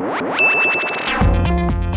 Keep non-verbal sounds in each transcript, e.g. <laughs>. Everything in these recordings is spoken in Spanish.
Música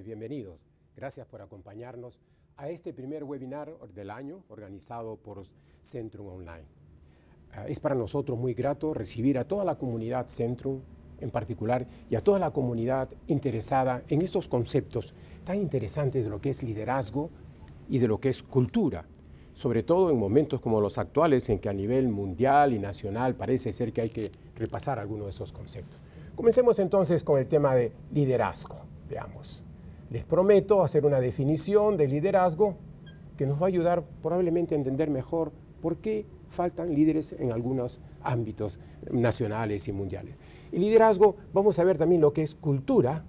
bienvenidos. Gracias por acompañarnos a este primer webinar del año organizado por Centrum Online. Ah, es para nosotros muy grato recibir a toda la comunidad Centrum en particular y a toda la comunidad interesada en estos conceptos tan interesantes de lo que es liderazgo y de lo que es cultura, sobre todo en momentos como los actuales en que a nivel mundial y nacional parece ser que hay que repasar algunos de esos conceptos. Comencemos entonces con el tema de liderazgo, veamos. Les prometo hacer una definición de liderazgo que nos va a ayudar probablemente a entender mejor por qué faltan líderes en algunos ámbitos nacionales y mundiales. Y liderazgo, vamos a ver también lo que es cultura,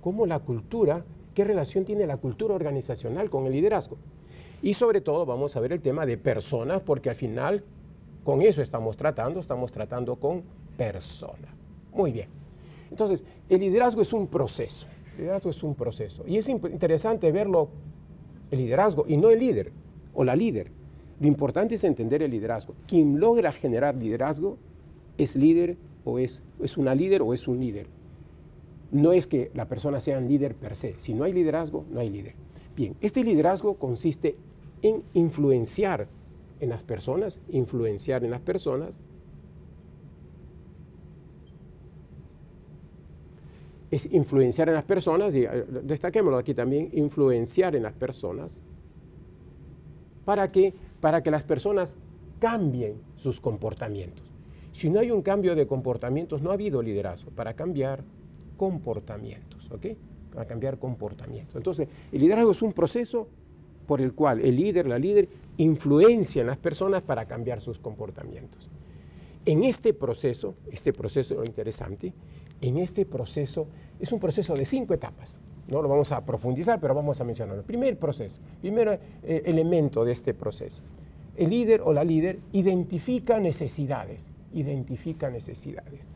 cómo la cultura, qué relación tiene la cultura organizacional con el liderazgo. Y sobre todo vamos a ver el tema de personas, porque al final con eso estamos tratando, estamos tratando con personas. Muy bien. Entonces, el liderazgo es un proceso. El liderazgo es un proceso. Y es interesante verlo, el liderazgo, y no el líder o la líder. Lo importante es entender el liderazgo. Quien logra generar liderazgo es líder o es, es una líder o es un líder. No es que la persona sea un líder per se. Si no hay liderazgo, no hay líder. Bien, este liderazgo consiste en influenciar en las personas, influenciar en las personas es influenciar en las personas, y eh, destaquémoslo aquí también, influenciar en las personas, ¿para qué? Para que las personas cambien sus comportamientos. Si no hay un cambio de comportamientos, no ha habido liderazgo para cambiar comportamientos, ¿ok? Para cambiar comportamientos. Entonces, el liderazgo es un proceso por el cual el líder, la líder, influencia en las personas para cambiar sus comportamientos. En este proceso, este proceso interesante, en este proceso es un proceso de cinco etapas. No lo vamos a profundizar, pero vamos a mencionarlo. Primer proceso, primer eh, elemento de este proceso. El líder o la líder identifica necesidades, identifica necesidades.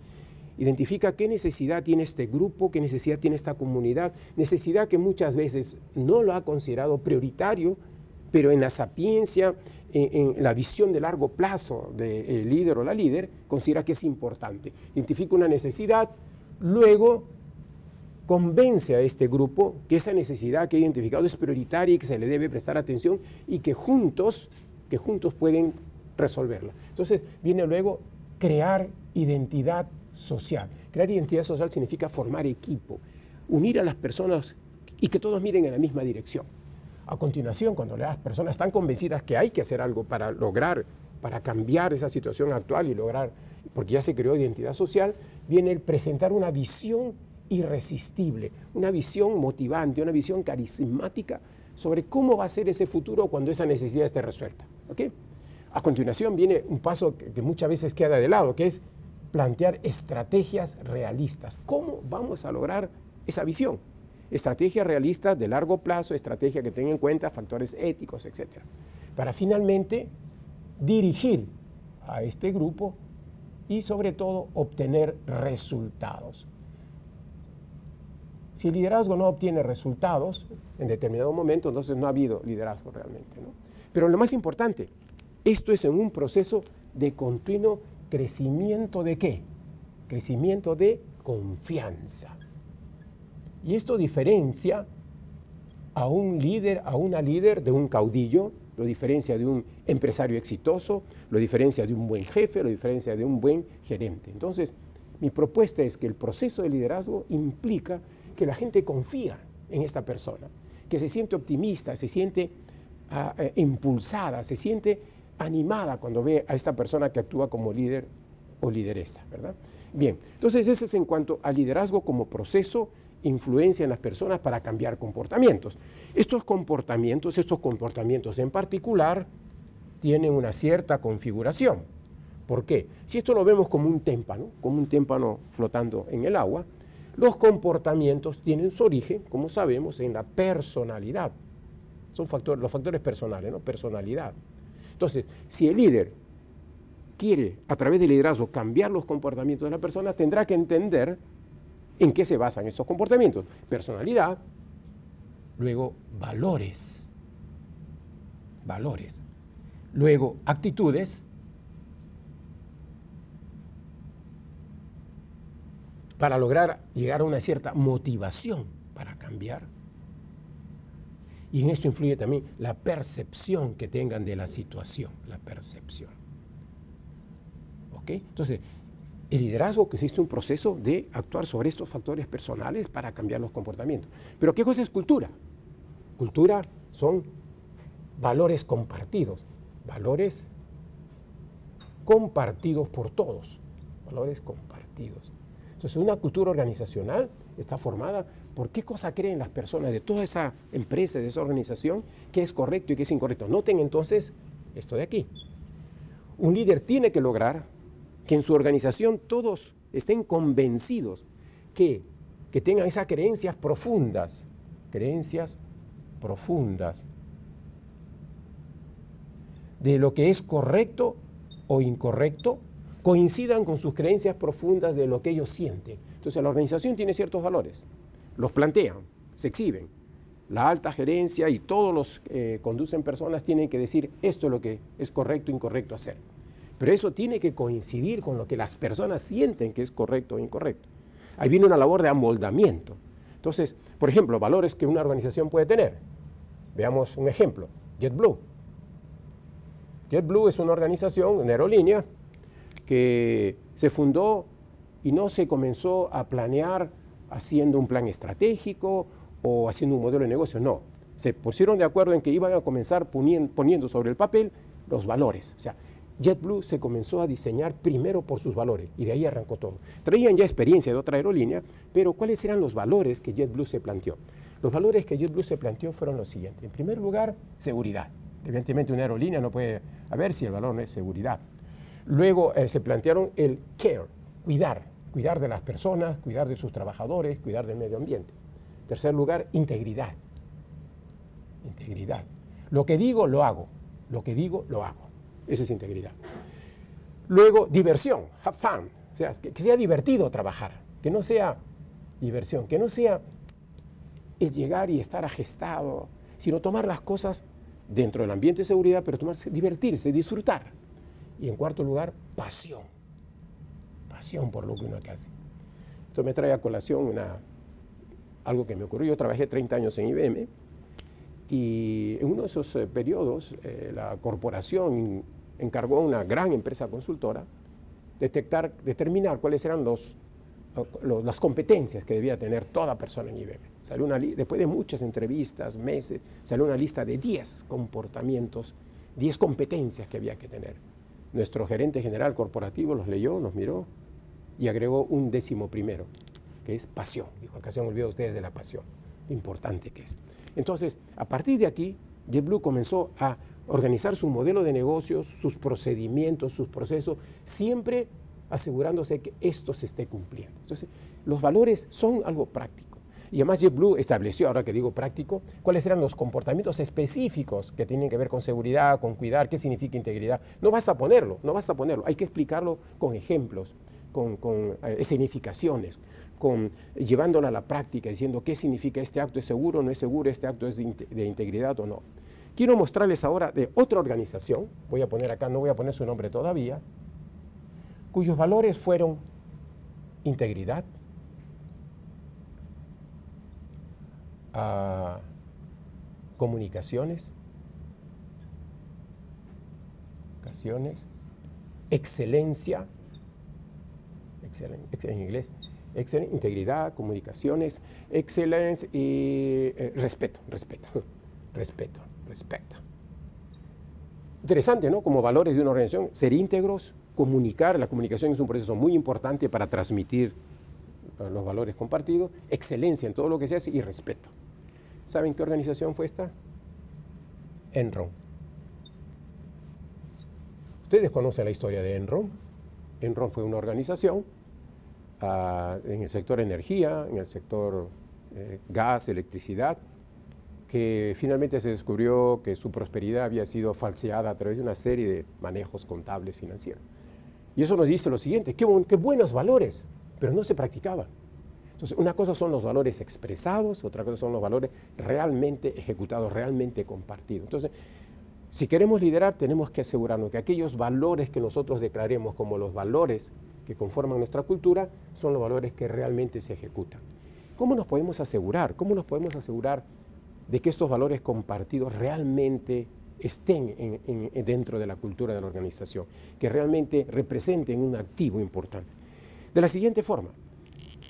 Identifica qué necesidad tiene este grupo, qué necesidad tiene esta comunidad, necesidad que muchas veces no lo ha considerado prioritario, pero en la sapiencia, en, la visión de largo plazo del líder o la líder, considera que es importante. Identifica una necesidad, Luego, convence a este grupo que esa necesidad que ha identificado es prioritaria y que se le debe prestar atención y que juntos, que juntos pueden resolverla. Entonces, viene luego crear identidad social. Crear identidad social significa formar equipo, unir a las personas y que todos miren en la misma dirección. A continuación, cuando las personas están convencidas que hay que hacer algo para lograr, para cambiar esa situación actual y lograr porque ya se creó identidad social, viene el presentar una visión irresistible, una visión motivante, una visión carismática sobre cómo va a ser ese futuro cuando esa necesidad esté resuelta. A continuación viene un paso que, muchas veces queda de lado, que es plantear estrategias realistas. ¿Cómo vamos a lograr esa visión? Estrategias realistas de largo plazo, estrategia que tenga en cuenta factores éticos, etc. Para finalmente dirigir a este grupo y sobre todo obtener resultados. Si el liderazgo no obtiene resultados en determinado momento, entonces no ha habido liderazgo realmente. Pero lo más importante, esto es en un proceso de continuo crecimiento de qué? Crecimiento de confianza. Y esto diferencia a un líder, a una líder de un caudillo, lo diferencia de un empresario exitoso, lo diferencia de un buen jefe, lo diferencia de un buen gerente. Entonces, mi propuesta es que el proceso de liderazgo implica que la gente confía en esta persona, que se siente optimista, se siente ah, eh, impulsada, se siente animada cuando ve a esta persona que actúa como líder o lideresa, ¿verdad? Bien, entonces ese es en cuanto al liderazgo como proceso, influencia en las personas para cambiar comportamientos. Estos comportamientos, estos comportamientos en particular, tienen una cierta configuración. ¿Por qué? Si esto lo vemos como un témpano, como un témpano flotando en el agua, los comportamientos tienen su origen, como sabemos, en la personalidad. Son factores, los factores personales, ¿no? Personalidad. Entonces, si el líder quiere, a través del liderazgo, cambiar los comportamientos de la persona, tendrá que entender en qué se basan estos comportamientos. Personalidad, luego valores, valores, luego actitudes, para lograr llegar a una cierta motivación para cambiar. Y en esto influye también la percepción que tengan de la situación, la percepción. ¿Ok? Entonces, el liderazgo que existe un proceso de actuar sobre estos factores personales para cambiar los comportamientos. Pero ¿qué cosa es cultura? Cultura son valores compartidos, valores compartidos por todos, valores compartidos. Entonces, una cultura organizacional está formada por qué cosa creen las personas de toda esa empresa, de esa organización, qué es correcto y qué es incorrecto. Noten entonces esto de aquí. Un líder tiene que lograr que en su organización todos estén convencidos que, que tengan esas creencias profundas, creencias profundas de lo que es correcto o incorrecto coincidan con sus creencias profundas de lo que ellos sienten. Entonces la organización tiene ciertos valores, los plantean, se exhiben. La alta gerencia y todos los que conducen personas tienen que decir esto es lo que es correcto o incorrecto hacer. Pero eso tiene que coincidir con lo que las personas sienten que es correcto o incorrecto. Ahí viene una labor de amoldamiento. Entonces, por ejemplo, valores que una organización puede tener. Veamos un ejemplo, JetBlue. JetBlue es una organización, una aerolínea, que se fundó y no se comenzó a planear haciendo un plan estratégico o haciendo un modelo de negocio, no. Se pusieron de acuerdo en que iban a comenzar poniendo sobre el papel los valores. O sea, JetBlue se comenzó a diseñar primero por sus valores y de ahí arrancó todo. Traían ya experiencia de otra aerolínea, pero ¿cuáles eran los valores que JetBlue se planteó? Los valores que JetBlue se planteó fueron los siguientes. En primer lugar, seguridad. Evidentemente una aerolínea no puede haber si el valor no es seguridad. Luego eh, se plantearon el care, cuidar, cuidar de las personas, cuidar de sus trabajadores, cuidar del medio ambiente. Tercer lugar, integridad. Integridad. Lo que digo, lo hago. Lo que digo, lo hago. Esa es integridad. Luego, diversión, have fun. O sea, que, sea divertido trabajar, que no sea diversión, que no sea el llegar y estar agestado, sino tomar las cosas dentro del ambiente de seguridad, pero tomarse, divertirse, disfrutar. Y en cuarto lugar, pasión. Pasión por lo que uno hace. Esto me trae a colación una, algo que me ocurrió. Yo trabajé 30 años en IBM y en uno de esos eh, periodos eh, la corporación encargó a una gran empresa consultora detectar, determinar cuáles eran los, las competencias que debía tener toda persona en IBM. Salió una, después de muchas entrevistas, meses, salió una lista de 10 comportamientos, 10 competencias que había que tener. Nuestro gerente general corporativo los leyó, los miró y agregó un décimo primero, que es pasión. Dijo, acá se han olvidado ustedes de la pasión, lo importante que es. Entonces, a partir de aquí, JetBlue comenzó a organizar su modelo de negocios, sus procedimientos, sus procesos, siempre asegurándose que esto se esté cumpliendo. Entonces, los valores son algo práctico. Y además JetBlue estableció, ahora que digo práctico, cuáles eran los comportamientos específicos que tienen que ver con seguridad, con cuidar, qué significa integridad. No basta ponerlo, no basta ponerlo, hay que explicarlo con ejemplos, con, con eh, con, llevándolo a la práctica, diciendo qué significa este acto es seguro, no es seguro, este acto es de integridad o no. Quiero mostrarles ahora de otra organización, voy a poner acá, no voy a poner su nombre todavía, cuyos valores fueron integridad, a comunicaciones, excelencia, en inglés, integridad, comunicaciones, excelencia y eh, respeto, respeto, <laughs> respeto, respeto. Interesante, ¿no? Como valores de una organización, ser íntegros, comunicar, la comunicación es un proceso muy importante para transmitir los valores compartidos, excelencia en todo lo que se hace y respeto. ¿Saben qué organización fue esta? Enron. Ustedes conocen la historia de Enron. Enron fue una organización ah, en el sector energía, en el sector eh, gas, electricidad, que finalmente se descubrió que su prosperidad había sido falseada a través de una serie de manejos contables financieros. Y eso nos dice lo siguiente, qué, qué buenos valores, pero no se practicaban. Entonces, una cosa son los valores expresados, otra cosa son los valores realmente ejecutados, realmente compartidos. Entonces, si queremos liderar, tenemos que asegurarnos que aquellos valores que nosotros declaremos como los valores que conforman nuestra cultura son los valores que realmente se ejecutan. ¿Cómo nos podemos asegurar? ¿Cómo nos podemos asegurar de que estos valores compartidos realmente estén dentro de la cultura de la organización, que realmente representen un activo importante? De la siguiente forma,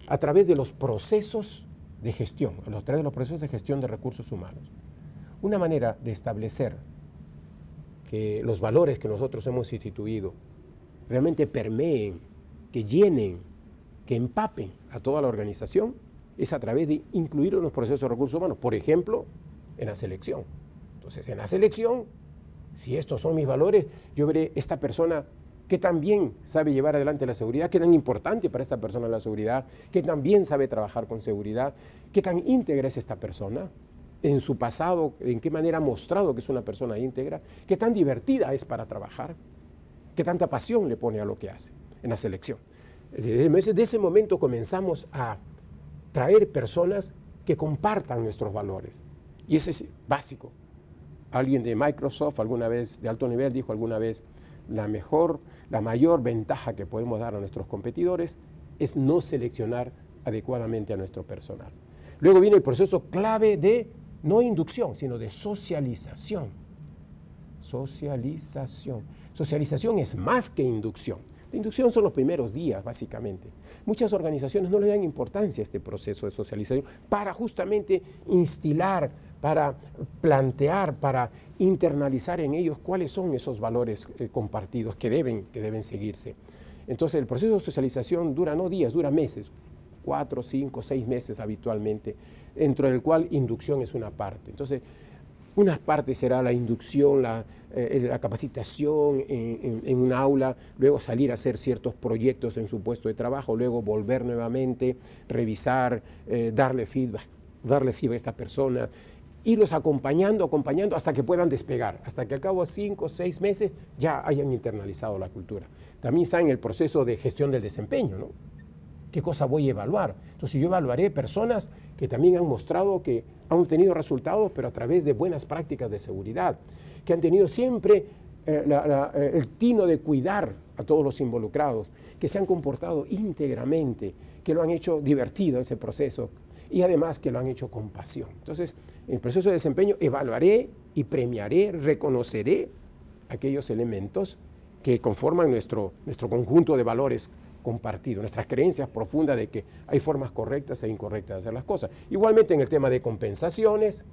a través de los procesos de gestión, a través de los procesos de gestión de recursos humanos. Una manera de establecer que los valores que nosotros hemos instituido realmente permeen, que llenen, que empapen a toda la organización, es a través de incluir en los procesos de recursos humanos, por ejemplo, en la selección. Entonces, en la selección, si estos son mis valores, yo veré esta persona que también sabe llevar adelante la seguridad, que tan importante para esta persona la seguridad, que también sabe trabajar con seguridad, qué tan íntegra es esta persona en su pasado, en qué manera ha mostrado que es una persona íntegra, qué tan divertida es para trabajar, qué tanta pasión le pone a lo que hace en la selección. Desde ese momento comenzamos a traer personas que compartan nuestros valores. Y ese es básico. Alguien de Microsoft alguna vez, de alto nivel, dijo alguna vez, la mejor, la mayor ventaja que podemos dar a nuestros competidores es no seleccionar adecuadamente a nuestro personal. Luego viene el proceso clave de no inducción, sino de socialización. Socialización. Socialización es más que inducción. La inducción son los primeros días, básicamente. Muchas organizaciones no le dan importancia a este proceso de socialización para justamente instilar, para plantear, para internalizar en ellos cuáles son esos valores eh, compartidos que deben, que deben seguirse. Entonces el proceso de socialización dura no días, dura meses, cuatro, cinco, seis meses habitualmente, dentro del cual inducción es una parte. Entonces, una parte será la inducción, la, eh, capacitación en, un aula, luego salir a hacer ciertos proyectos en su puesto de trabajo, luego volver nuevamente, revisar, eh, darle feedback, darle feedback a esta persona, irlos acompañando, acompañando hasta que puedan despegar, hasta que al cabo de cinco o seis meses ya hayan internalizado la cultura. También está en el proceso de gestión del desempeño, ¿no? ¿Qué cosa voy a evaluar? Entonces yo evaluaré personas que también han mostrado que han tenido resultados, pero a través de buenas prácticas de seguridad, que han tenido siempre eh, eh, el tino de cuidar a todos los involucrados, que se han comportado íntegramente, que lo han hecho divertido ese proceso y además que lo han hecho con pasión. Entonces, en el proceso de desempeño evaluaré y premiaré, reconoceré aquellos elementos que conforman nuestro, nuestro conjunto de valores compartido, nuestras creencias profundas de que hay formas correctas e incorrectas de hacer las cosas. Igualmente en el tema de compensaciones,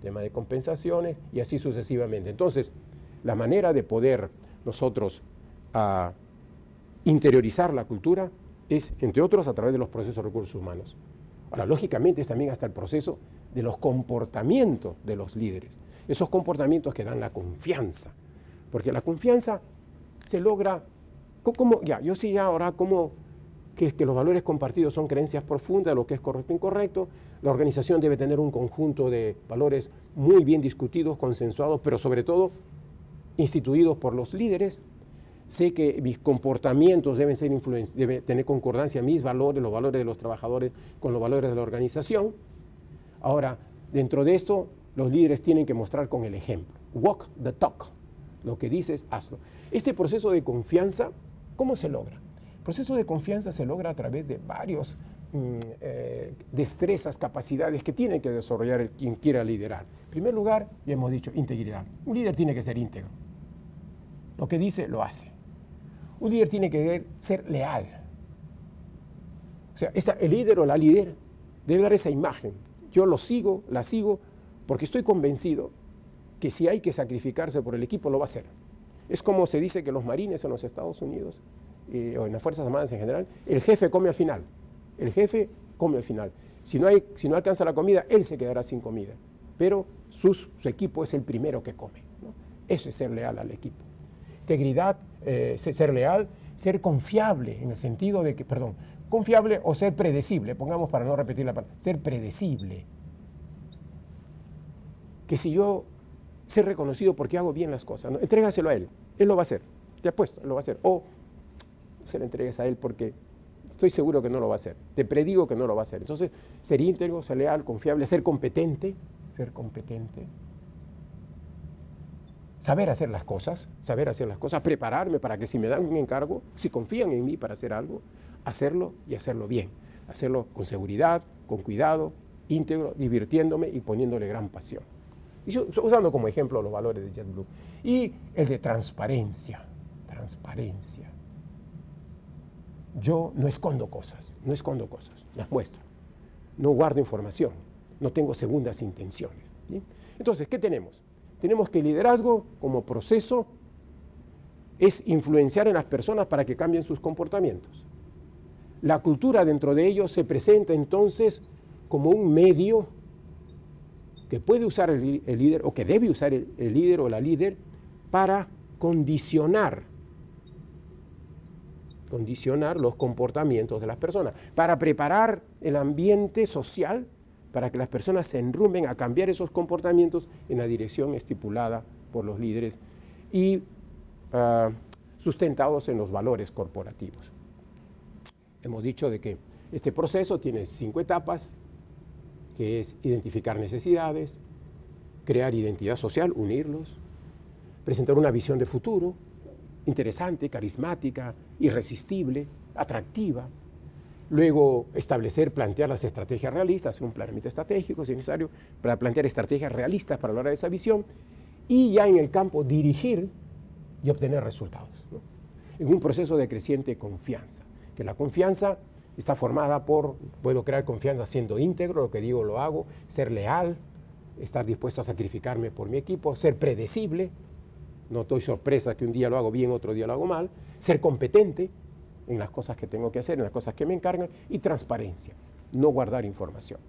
tema de compensaciones y así sucesivamente. Entonces, la manera de poder nosotros ah, interiorizar la cultura es, entre otros, a través de los procesos de recursos humanos. Ahora, lógicamente es también hasta el proceso de los comportamientos de los líderes, esos comportamientos que dan la confianza, porque la confianza se logra ¿Cómo, ya, yo sí ya ahora como que, que, los valores compartidos son creencias profundas de lo que es correcto e incorrecto. La organización debe tener un conjunto de valores muy bien discutidos, consensuados, pero sobre todo instituidos por los líderes. Sé que mis comportamientos deben, ser deben tener concordancia, mis valores, los valores de los trabajadores con los valores de la organización. Ahora, dentro de esto, los líderes tienen que mostrar con el ejemplo. Walk the talk. Lo que dices, hazlo. Este proceso de confianza ¿Cómo se logra? El proceso de confianza se logra a través de varios eh, destrezas, capacidades que tiene que desarrollar el, quien quiera liderar. En primer lugar, ya hemos dicho, integridad. Un líder tiene que ser íntegro. Lo que dice, lo hace. Un líder tiene que ser leal. O sea, el líder o la líder debe dar esa imagen. Yo lo sigo, la sigo, porque estoy convencido que si hay que sacrificarse por el equipo, lo va a hacer. Es como se dice que los marines en los Estados Unidos, eh, o en las Fuerzas Armadas en general, el jefe come al final. El jefe come al final. Si no, hay, si no alcanza la comida, él se quedará sin comida. Pero su equipo es el primero que come. Eso es ser leal al equipo. Integridad, eh, ser leal, ser confiable, en el sentido de que, perdón, confiable o ser predecible, pongamos para no repetir la palabra, ser predecible. Que si yo ser reconocido porque hago bien las cosas, ¿no? entrégaselo a él, él lo va a hacer, te apuesto, él lo va a hacer. O se lo entregues a él porque estoy seguro que no lo va a hacer, te predigo que no lo va a hacer. Entonces, ser íntegro, ser leal, confiable, ser competente, ser competente, saber hacer las cosas, saber hacer las cosas, prepararme para que si me dan un encargo, si confían en mí para hacer algo, hacerlo y hacerlo bien, hacerlo con seguridad, con cuidado, íntegro, divirtiéndome y poniéndole gran pasión. Y usando como ejemplo los valores de JetBlue. Y el de transparencia, transparencia. Yo no escondo cosas, no escondo cosas, las muestro. No guardo información, no tengo segundas intenciones. Entonces, ¿qué tenemos? Tenemos que el liderazgo como proceso es influenciar en las personas para que cambien sus comportamientos. La cultura dentro de ellos se presenta entonces como un medio que puede usar el, líder o que debe usar el, el líder o la líder para condicionar condicionar los comportamientos de las personas, para preparar el ambiente social para que las personas se enrumben a cambiar esos comportamientos en la dirección estipulada por los líderes y ah, sustentados en los valores corporativos. Hemos dicho de que este proceso tiene cinco etapas, que es identificar necesidades, crear identidad social, unirlos, presentar una visión de futuro, interesante, carismática, irresistible, atractiva, Luego, establecer, plantear las estrategias realistas, un planeamiento estratégico si es necesario, para plantear estrategias realistas para lograr esa visión. Y ya en el campo, dirigir y obtener resultados. En un proceso de creciente confianza. Que la confianza está formada por, puedo crear confianza siendo íntegro, lo que digo lo hago, ser leal, estar dispuesto a sacrificarme por mi equipo, ser predecible, no estoy sorpresa que un día lo hago bien, otro día lo hago mal, ser competente, en las cosas que tengo que hacer, en las cosas que me encargan, y transparencia, no guardar información.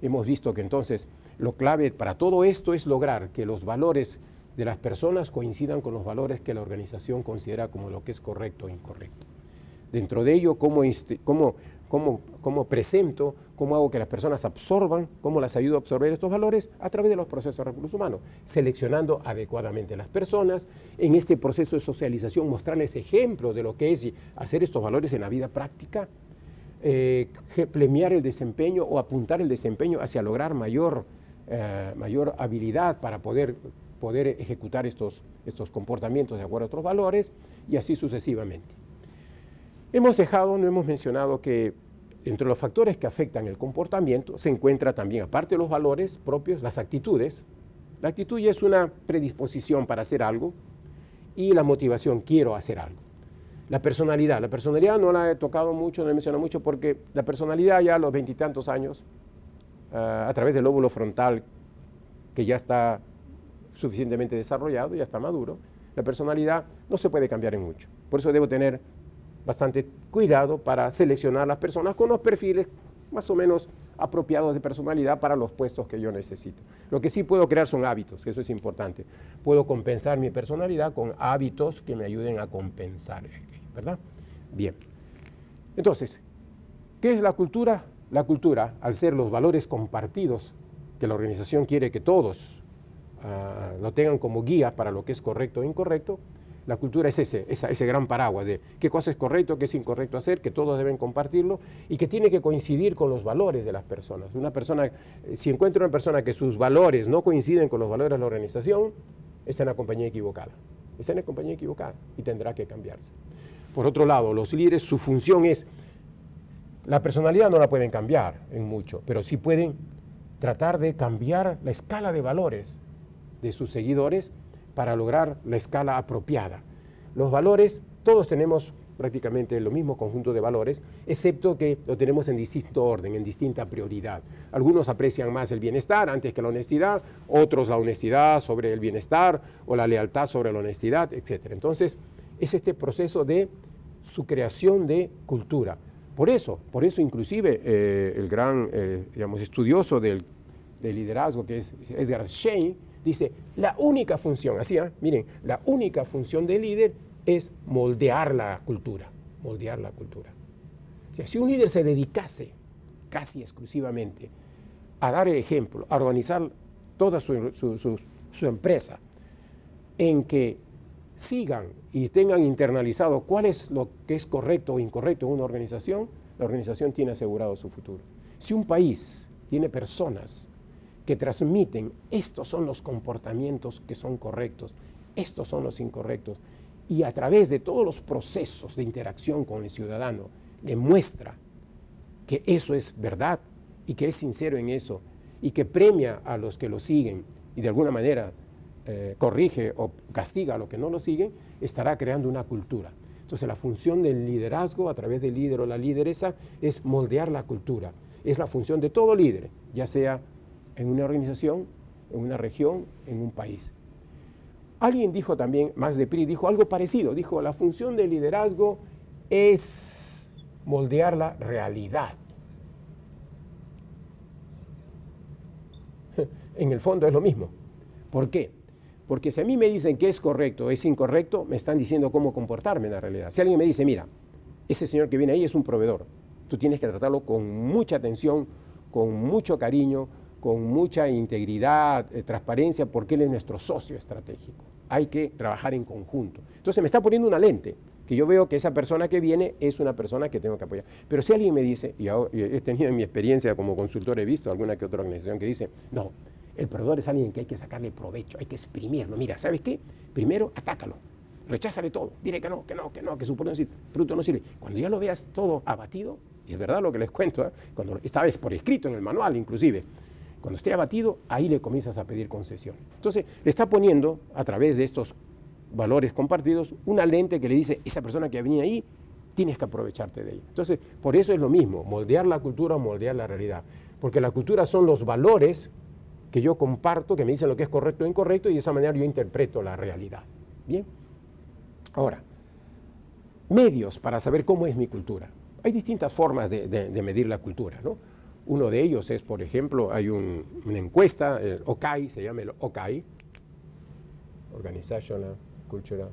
Hemos visto que entonces lo clave para todo esto es lograr que los valores de las personas coincidan con los valores que la organización considera como lo que es correcto o incorrecto. Dentro de ello, cómo, cómo cómo, presento, cómo hago que las personas absorban, cómo las ayudo a absorber estos valores a través de los procesos de recursos humanos, seleccionando adecuadamente las personas, en este proceso de socialización mostrarles ejemplos de lo que es hacer estos valores en la vida práctica, eh, premiar el desempeño o apuntar el desempeño hacia lograr mayor, eh, mayor habilidad para poder, poder ejecutar estos, estos comportamientos de acuerdo a otros valores y así sucesivamente. Hemos dejado, no hemos mencionado que entre los factores que afectan el comportamiento se encuentra también, aparte de los valores propios, las actitudes. La actitud es una predisposición para hacer algo y la motivación, quiero hacer algo. La personalidad, la personalidad no la he tocado mucho, no he mencionado mucho porque la personalidad ya a los veintitantos años, ah, a través del lóbulo frontal, que ya está suficientemente desarrollado, ya está maduro, la personalidad no se puede cambiar en mucho. Por eso debo tener bastante cuidado para seleccionar las personas con los perfiles más o menos apropiados de personalidad para los puestos que yo necesito. Lo que sí puedo crear son hábitos, eso es importante. Puedo compensar mi personalidad con hábitos que me ayuden a compensar, ¿verdad? Bien. Entonces, ¿qué es la cultura? La cultura, al ser los valores compartidos que la organización quiere que todos ah, lo tengan como guía para lo que es correcto o incorrecto, la cultura es ese, ese gran paraguas de qué cosa es correcto, qué es incorrecto hacer, que todos deben compartirlo y que tiene que coincidir con los valores de las personas. Una persona, eh, si encuentra una persona que sus valores no coinciden con los valores de la organización, está en la compañía equivocada. Está en la compañía equivocada y tendrá que cambiarse. Por otro lado, los líderes, su función es, la personalidad no la pueden cambiar en mucho, pero sí pueden tratar de cambiar la escala de valores de sus seguidores para lograr la escala apropiada. Los valores, todos tenemos prácticamente lo mismo conjunto de valores, excepto que lo tenemos en distinto orden, en distinta prioridad. Algunos aprecian más el bienestar antes que la honestidad, otros la honestidad sobre el bienestar o la lealtad sobre la honestidad, etc. Entonces, es este proceso de su creación de cultura. Por eso, por eso inclusive eh, el gran eh, digamos, estudioso del, liderazgo, que es Edgar Schein, dice, la única función, así, ¿eh? miren, la única función del líder es moldear la cultura, moldear la cultura. Si un líder se dedicase casi exclusivamente a dar el ejemplo, a organizar toda su, su empresa en que sigan y tengan internalizado cuál es lo que es correcto o incorrecto en una organización, la organización tiene asegurado su futuro. Si un país tiene personas que transmiten estos son los comportamientos que son correctos, estos son los incorrectos, y a través de todos los procesos de interacción con el ciudadano le muestra que eso es verdad y que es sincero en eso y que premia a los que lo siguen y de alguna manera eh, corrige o castiga a los que no lo siguen, estará creando una cultura. Entonces la función del liderazgo a través del líder o la lideresa es moldear la cultura. Es la función de todo líder, ya sea en una organización, en una región, en un país. Alguien dijo también, más de PRI, dijo algo parecido. Dijo, la función del liderazgo es moldear la realidad. <laughs> En el fondo es lo mismo. ¿Por qué? Porque si a mí me dicen que es correcto o es incorrecto, me están diciendo cómo comportarme en la realidad. Si alguien me dice, mira, ese señor que viene ahí es un proveedor, tú tienes que tratarlo con mucha atención, con mucho cariño, con mucha integridad, eh, transparencia, porque él es nuestro socio estratégico. Hay que trabajar en conjunto. Entonces me está poniendo una lente, que yo veo que esa persona que viene es una persona que tengo que apoyar. Pero si alguien me dice, y he tenido en mi experiencia como consultor, he visto alguna que otra organización que dice, no, el proveedor es alguien que hay que sacarle provecho, hay que exprimirlo. Mira, ¿sabes qué? Primero, atácalo. Recházale todo. Dile que no, que no, que no, que su producto no sirve. Cuando ya lo veas todo abatido, y es verdad lo que les cuento, ¿eh? cuando por escrito en el manual inclusive, cuando esté abatido, ahí le comienzas a pedir concesión. Entonces, le está poniendo, a través de estos valores compartidos, una lente que le dice, esa persona que venía ahí, tienes que aprovecharte de ella. Entonces, por eso es lo mismo, moldear la cultura o moldear la realidad. Porque la cultura son los valores que yo comparto, que me dicen lo que es correcto o incorrecto, y de esa manera yo interpreto la realidad. Bien. Ahora, medios para saber cómo es mi cultura. Hay distintas formas de, medir la cultura, ¿no? Uno de ellos es, por ejemplo, hay una encuesta, el OCAI, se llama el OCAI, Organizational Cultural,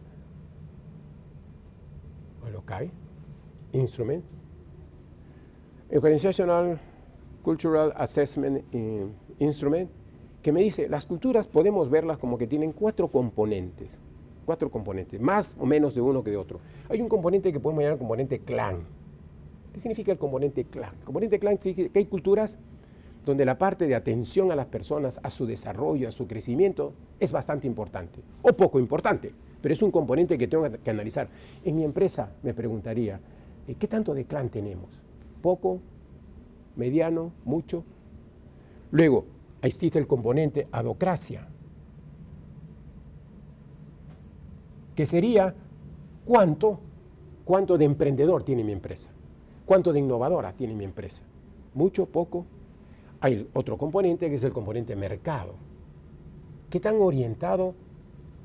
OCAI, Instrument, Organizational Cultural Assessment Instrument, que me dice, las culturas podemos verlas como que tienen cuatro componentes, cuatro componentes, más o menos de uno que de otro. Hay un componente que podemos llamar componente clan. ¿Qué significa el componente clan? El componente clan significa que hay culturas donde la parte de atención a las personas, a su desarrollo, a su crecimiento, es bastante importante, o poco importante, pero es un componente que tengo que analizar. En mi empresa me preguntaría, eh, ¿qué tanto de clan tenemos? ¿Poco? ¿Mediano? ¿Mucho? Luego, existe el componente adocracia, que sería cuánto, cuánto de emprendedor tiene mi empresa, cuánto de innovadora tiene mi empresa. Mucho, poco. Hay otro componente que es el componente mercado. ¿Qué tan orientado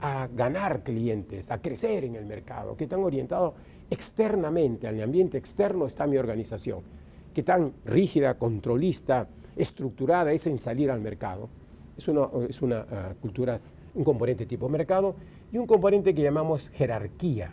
a ganar clientes, a crecer en el mercado? ¿Qué tan orientado externamente, al ambiente externo está mi organización? ¿Qué tan rígida, controlista, estructurada es en salir al mercado. Es una, es una ah, cultura, un componente tipo mercado y un componente que llamamos jerarquía,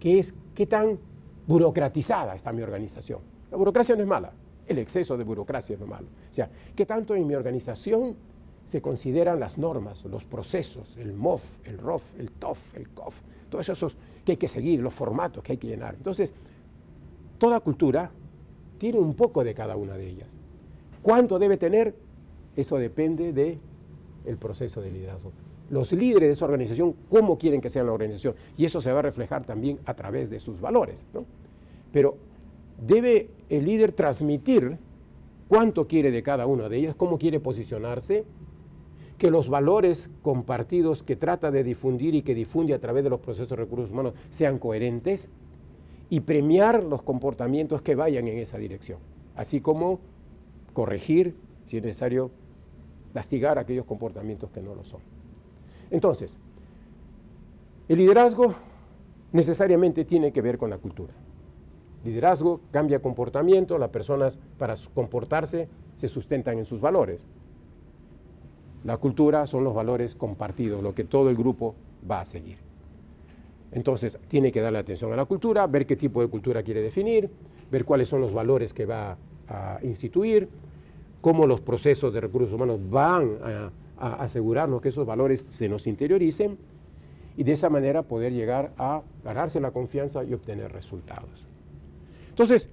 que es qué tan burocratizada está mi organización. La burocracia no es mala, el exceso de burocracia es lo malo. O sea, qué tanto en mi organización se consideran las normas, los procesos, el MOF, el ROF, el TOF, el COF, todos esos que hay que seguir, los formatos que hay que llenar. Entonces, toda cultura tiene un poco de cada una de ellas. ¿Cuánto debe tener? Eso depende del el proceso de liderazgo. Los líderes de esa organización, cómo quieren que sea la organización. Y eso se va a reflejar también a través de sus valores. Pero debe el líder transmitir cuánto quiere de cada una de ellas, cómo quiere posicionarse, que los valores compartidos que trata de difundir y que difunde a través de los procesos de recursos humanos sean coherentes y premiar los comportamientos que vayan en esa dirección, así como corregir, si es necesario, castigar aquellos comportamientos que no lo son. Entonces, el liderazgo necesariamente tiene que ver con la cultura. Liderazgo cambia comportamiento, las personas para comportarse se sustentan en sus valores. La cultura son los valores compartidos, lo que todo el grupo va a seguir. Entonces, tiene que darle atención a la cultura, ver qué tipo de cultura quiere definir, ver cuáles son los valores que va a instituir, cómo los procesos de recursos humanos van a, asegurarnos que esos valores se nos interioricen y de esa manera poder llegar a ganarse la confianza y obtener resultados. Entonces,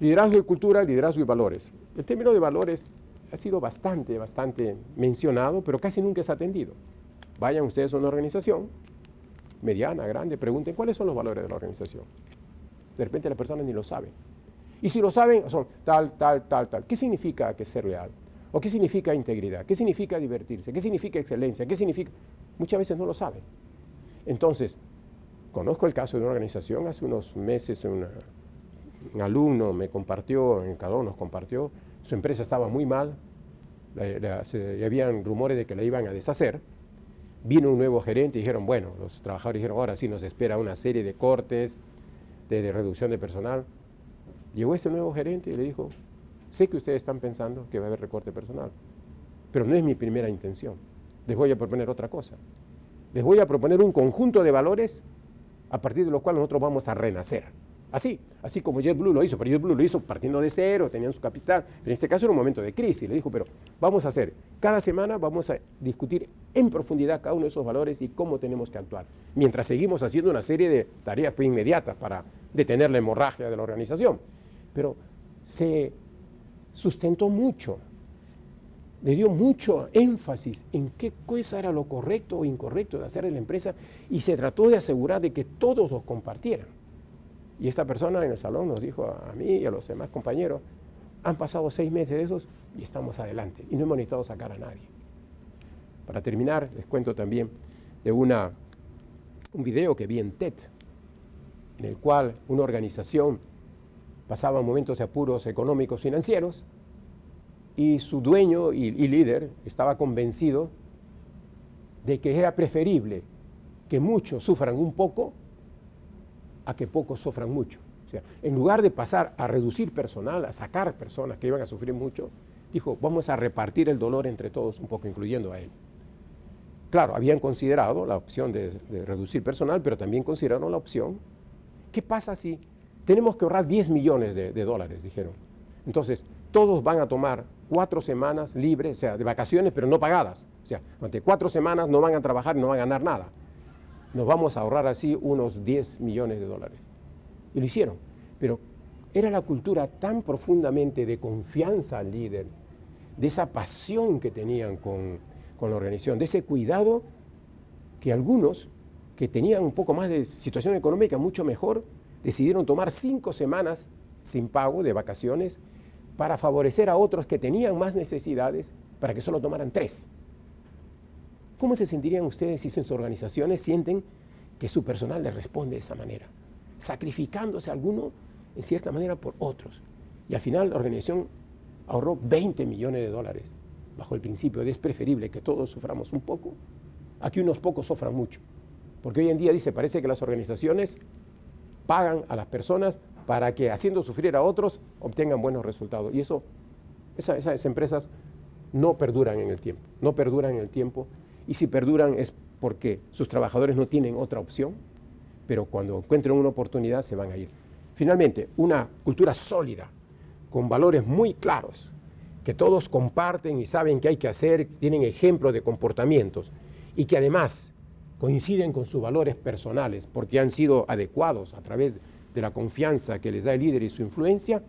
liderazgo y cultura, liderazgo y valores. El término de valores ha sido bastante, bastante mencionado, pero casi nunca es atendido. Vayan ustedes a una organización, mediana, grande, pregunten cuáles son los valores de la organización. De repente la persona ni lo sabe. Y si lo saben, son tal, tal, tal, tal. ¿Qué significa que ser leal? ¿O qué significa integridad? ¿Qué significa divertirse? ¿Qué significa excelencia? ¿Qué significa? Muchas veces no lo saben. Entonces, conozco el caso de una organización, hace unos meses un alumno me compartió, en cada uno nos compartió, su empresa estaba muy mal, y habían rumores de que la iban a deshacer. Vino un nuevo gerente y dijeron, bueno, los trabajadores dijeron, ahora sí nos espera una serie de cortes, de, reducción de personal. Llegó ese nuevo gerente y le dijo, sé que ustedes están pensando que va a haber recorte personal, pero no es mi primera intención. Les voy a proponer otra cosa. Les voy a proponer un conjunto de valores a partir de los cuales nosotros vamos a renacer. Así, así como JetBlue lo hizo, pero JetBlue lo hizo partiendo de cero, tenían su capital, pero en este caso era un momento de crisis, le dijo, pero vamos a hacer, cada semana vamos a discutir en profundidad cada uno de esos valores y cómo tenemos que actuar, mientras seguimos haciendo una serie de tareas inmediatas para detener la hemorragia de la organización. Pero se sustentó mucho, le dio mucho énfasis en qué cosa era lo correcto o incorrecto de hacer en la empresa y se trató de asegurar de que todos lo compartieran. Y esta persona en el salón nos dijo a mí y a los demás compañeros, han pasado seis meses de esos y estamos adelante. Y no hemos necesitado sacar a nadie. Para terminar, les cuento también de una, un video que vi en TED, en el cual una organización pasaba momentos de apuros económicos financieros y su dueño y, líder estaba convencido de que era preferible que muchos sufran un poco a que pocos sufran mucho. O sea, en lugar de pasar a reducir personal, a sacar personas que iban a sufrir mucho, dijo, vamos a repartir el dolor entre todos, un poco incluyendo a él. Claro, habían considerado la opción de, reducir personal, pero también consideraron la opción, ¿qué pasa si tenemos que ahorrar 10 millones de, de dólares? Dijeron. Entonces, todos van a tomar cuatro semanas libres, o sea, de vacaciones, pero no pagadas. O sea, durante cuatro semanas no van a trabajar no van a ganar nada nos vamos a ahorrar así unos 10 millones de dólares. Y lo hicieron. Pero era la cultura tan profundamente de confianza al líder, de esa pasión que tenían con, con la organización, de ese cuidado que algunos que tenían un poco más de situación económica mucho mejor, decidieron tomar cinco semanas sin pago de vacaciones para favorecer a otros que tenían más necesidades para que solo tomaran tres. ¿Cómo se sentirían ustedes si sus organizaciones sienten que su personal les responde de esa manera? Sacrificándose alguno en cierta manera por otros. Y al final la organización ahorró 20 millones de dólares bajo el principio de es preferible que todos suframos un poco a que unos pocos sufran mucho. Porque hoy en día dice, parece que las organizaciones pagan a las personas para que haciendo sufrir a otros obtengan buenos resultados. Y eso, esas empresas no perduran en el tiempo, no perduran en el tiempo y si perduran es porque sus trabajadores no tienen otra opción, pero cuando encuentren una oportunidad se van a ir. Finalmente, una cultura sólida, con valores muy claros, que todos comparten y saben qué hay que hacer, tienen ejemplos de comportamientos y que además coinciden con sus valores personales porque han sido adecuados a través de la confianza que les da el líder y su influencia,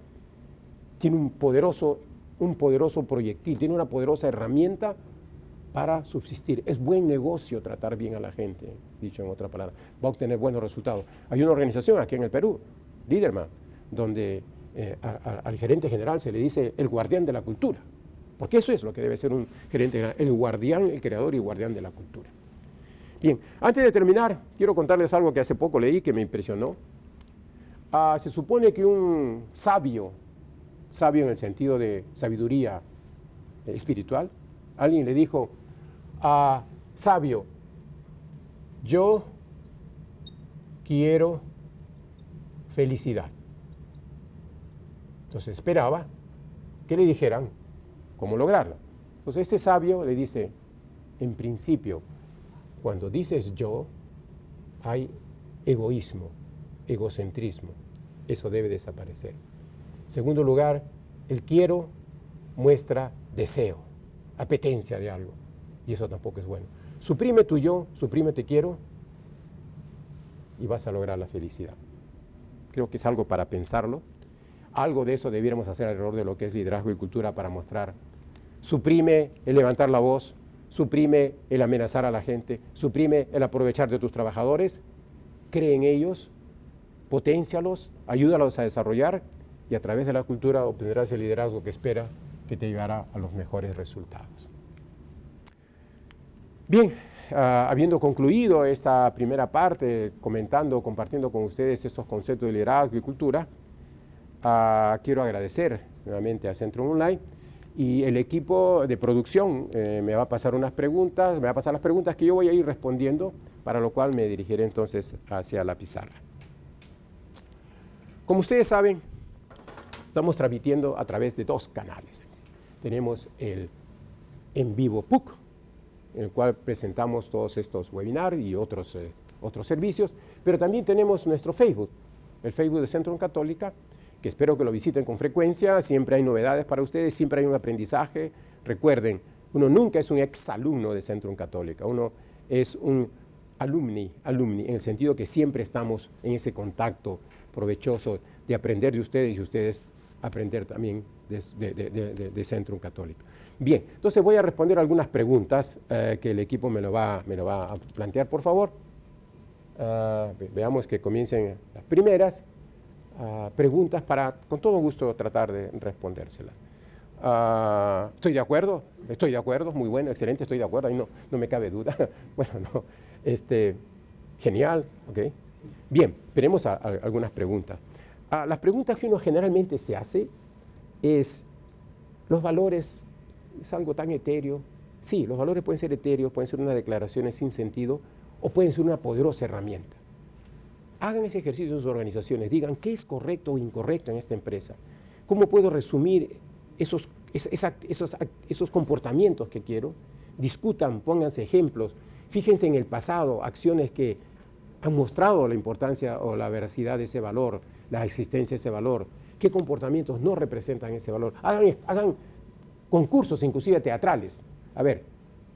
tiene un poderoso, un poderoso proyectil, tiene una poderosa herramienta para subsistir. Es buen negocio tratar bien a la gente, dicho en otra palabra. Va a obtener buenos resultados. Hay una organización aquí en el Perú, Liderman, donde eh, al gerente general se le dice el guardián de la cultura. Porque eso es lo que debe ser un gerente, el guardián, el creador y guardián de la cultura. Bien, antes de terminar, quiero contarles algo que hace poco leí que me impresionó. Ah, se supone que un sabio, sabio en el sentido de sabiduría espiritual, alguien le dijo, ah, sabio, yo quiero felicidad. Entonces esperaba que le dijeran cómo lograrlo. Entonces este sabio le dice, en principio, cuando dices yo, hay egoísmo, egocentrismo. Eso debe desaparecer. Segundo lugar, el quiero muestra deseo, apetencia de algo. Y eso tampoco es bueno. Suprime tu yo, suprime te quiero y vas a lograr la felicidad. Creo que es algo para pensarlo. Algo de eso debiéramos hacer alrededor de lo que es liderazgo y cultura para mostrar. Suprime el levantar la voz, suprime el amenazar a la gente, suprime el aprovechar de tus trabajadores, cree en ellos, potencialos, ayúdalos a desarrollar y a través de la cultura obtendrás el liderazgo que espera que te llevará a los mejores resultados. Bien, ah, habiendo concluido esta primera parte, comentando, compartiendo con ustedes estos conceptos de liderazgo y cultura, ah, quiero agradecer nuevamente a Centro Online y el equipo de producción eh, me va a pasar unas preguntas, me va a pasar las preguntas que yo voy a ir respondiendo, para lo cual me dirigiré entonces hacia la pizarra. Como ustedes saben, estamos transmitiendo a través de dos canales. Tenemos el en vivo PUC, en el cual presentamos todos estos webinars y otros, eh, otros servicios, pero también tenemos nuestro Facebook, el Facebook de Centro Católica, espero que lo visiten con frecuencia, siempre hay novedades para ustedes, siempre hay un aprendizaje. Recuerden, uno nunca es un exalumno de Centro Católica, uno es un alumni, alumni, en el sentido que siempre estamos en ese contacto provechoso de aprender de ustedes y ustedes aprender también de, de, Centro Católica. Bien, entonces voy a responder algunas preguntas eh, que el equipo me lo, va, me lo va a plantear, por favor. Ah, veamos que comiencen las primeras preguntas para, con todo gusto, tratar de respondérselas. Ah, ¿Estoy de acuerdo? Estoy de acuerdo, muy bueno, excelente, estoy de acuerdo, ahí no, no me cabe duda. <laughs> bueno, no, este, genial, ok. Bien, veremos algunas preguntas. Ah, las preguntas que uno generalmente se hace es, ¿los valores es algo tan etéreo? Sí, los valores pueden ser etéreos, pueden ser unas declaraciones sin sentido o pueden ser una poderosa herramienta hagan ese ejercicio en sus organizaciones, digan qué es correcto o incorrecto en esta empresa, cómo puedo resumir esos, comportamientos que quiero, discutan, pónganse ejemplos, fíjense en el pasado, acciones que han mostrado la importancia o la veracidad de ese valor, la existencia de ese valor, qué comportamientos no representan ese valor. Hagan, hagan concursos inclusive teatrales. A ver,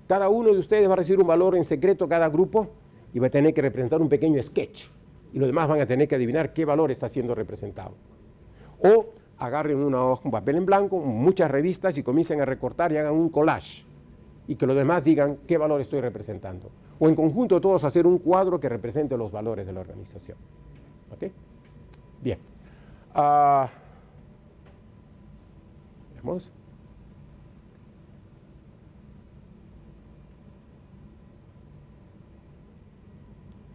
cada uno de ustedes va a recibir un valor en secreto, cada grupo, y va a tener que representar un pequeño sketch y los demás van a tener que adivinar qué valor está siendo representado. O agarren una hoja, un papel en blanco, muchas revistas y comiencen a recortar y hagan un collage y que los demás digan qué valor estoy representando. O en conjunto todos hacer un cuadro que represente los valores de la organización. ¿Ok? Bien. Uh.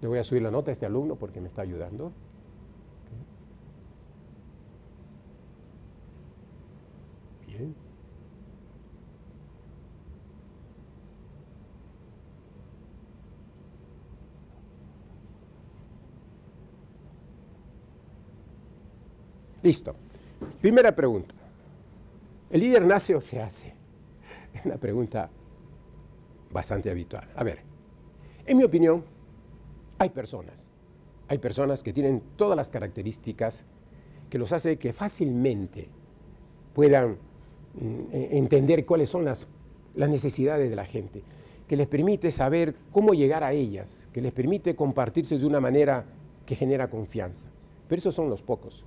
Le voy a subir la nota a este alumno porque me está ayudando. Bien. Listo. Primera pregunta. ¿El líder nace o se hace? <laughs> Es una pregunta bastante habitual. A ver, en mi opinión, hay personas, hay personas que tienen todas las características que los hace que fácilmente puedan mm, e, entender cuáles son las, las necesidades de la gente, que les permite saber cómo llegar a ellas, que les permite compartirse de una manera que genera confianza. Pero esos son los pocos.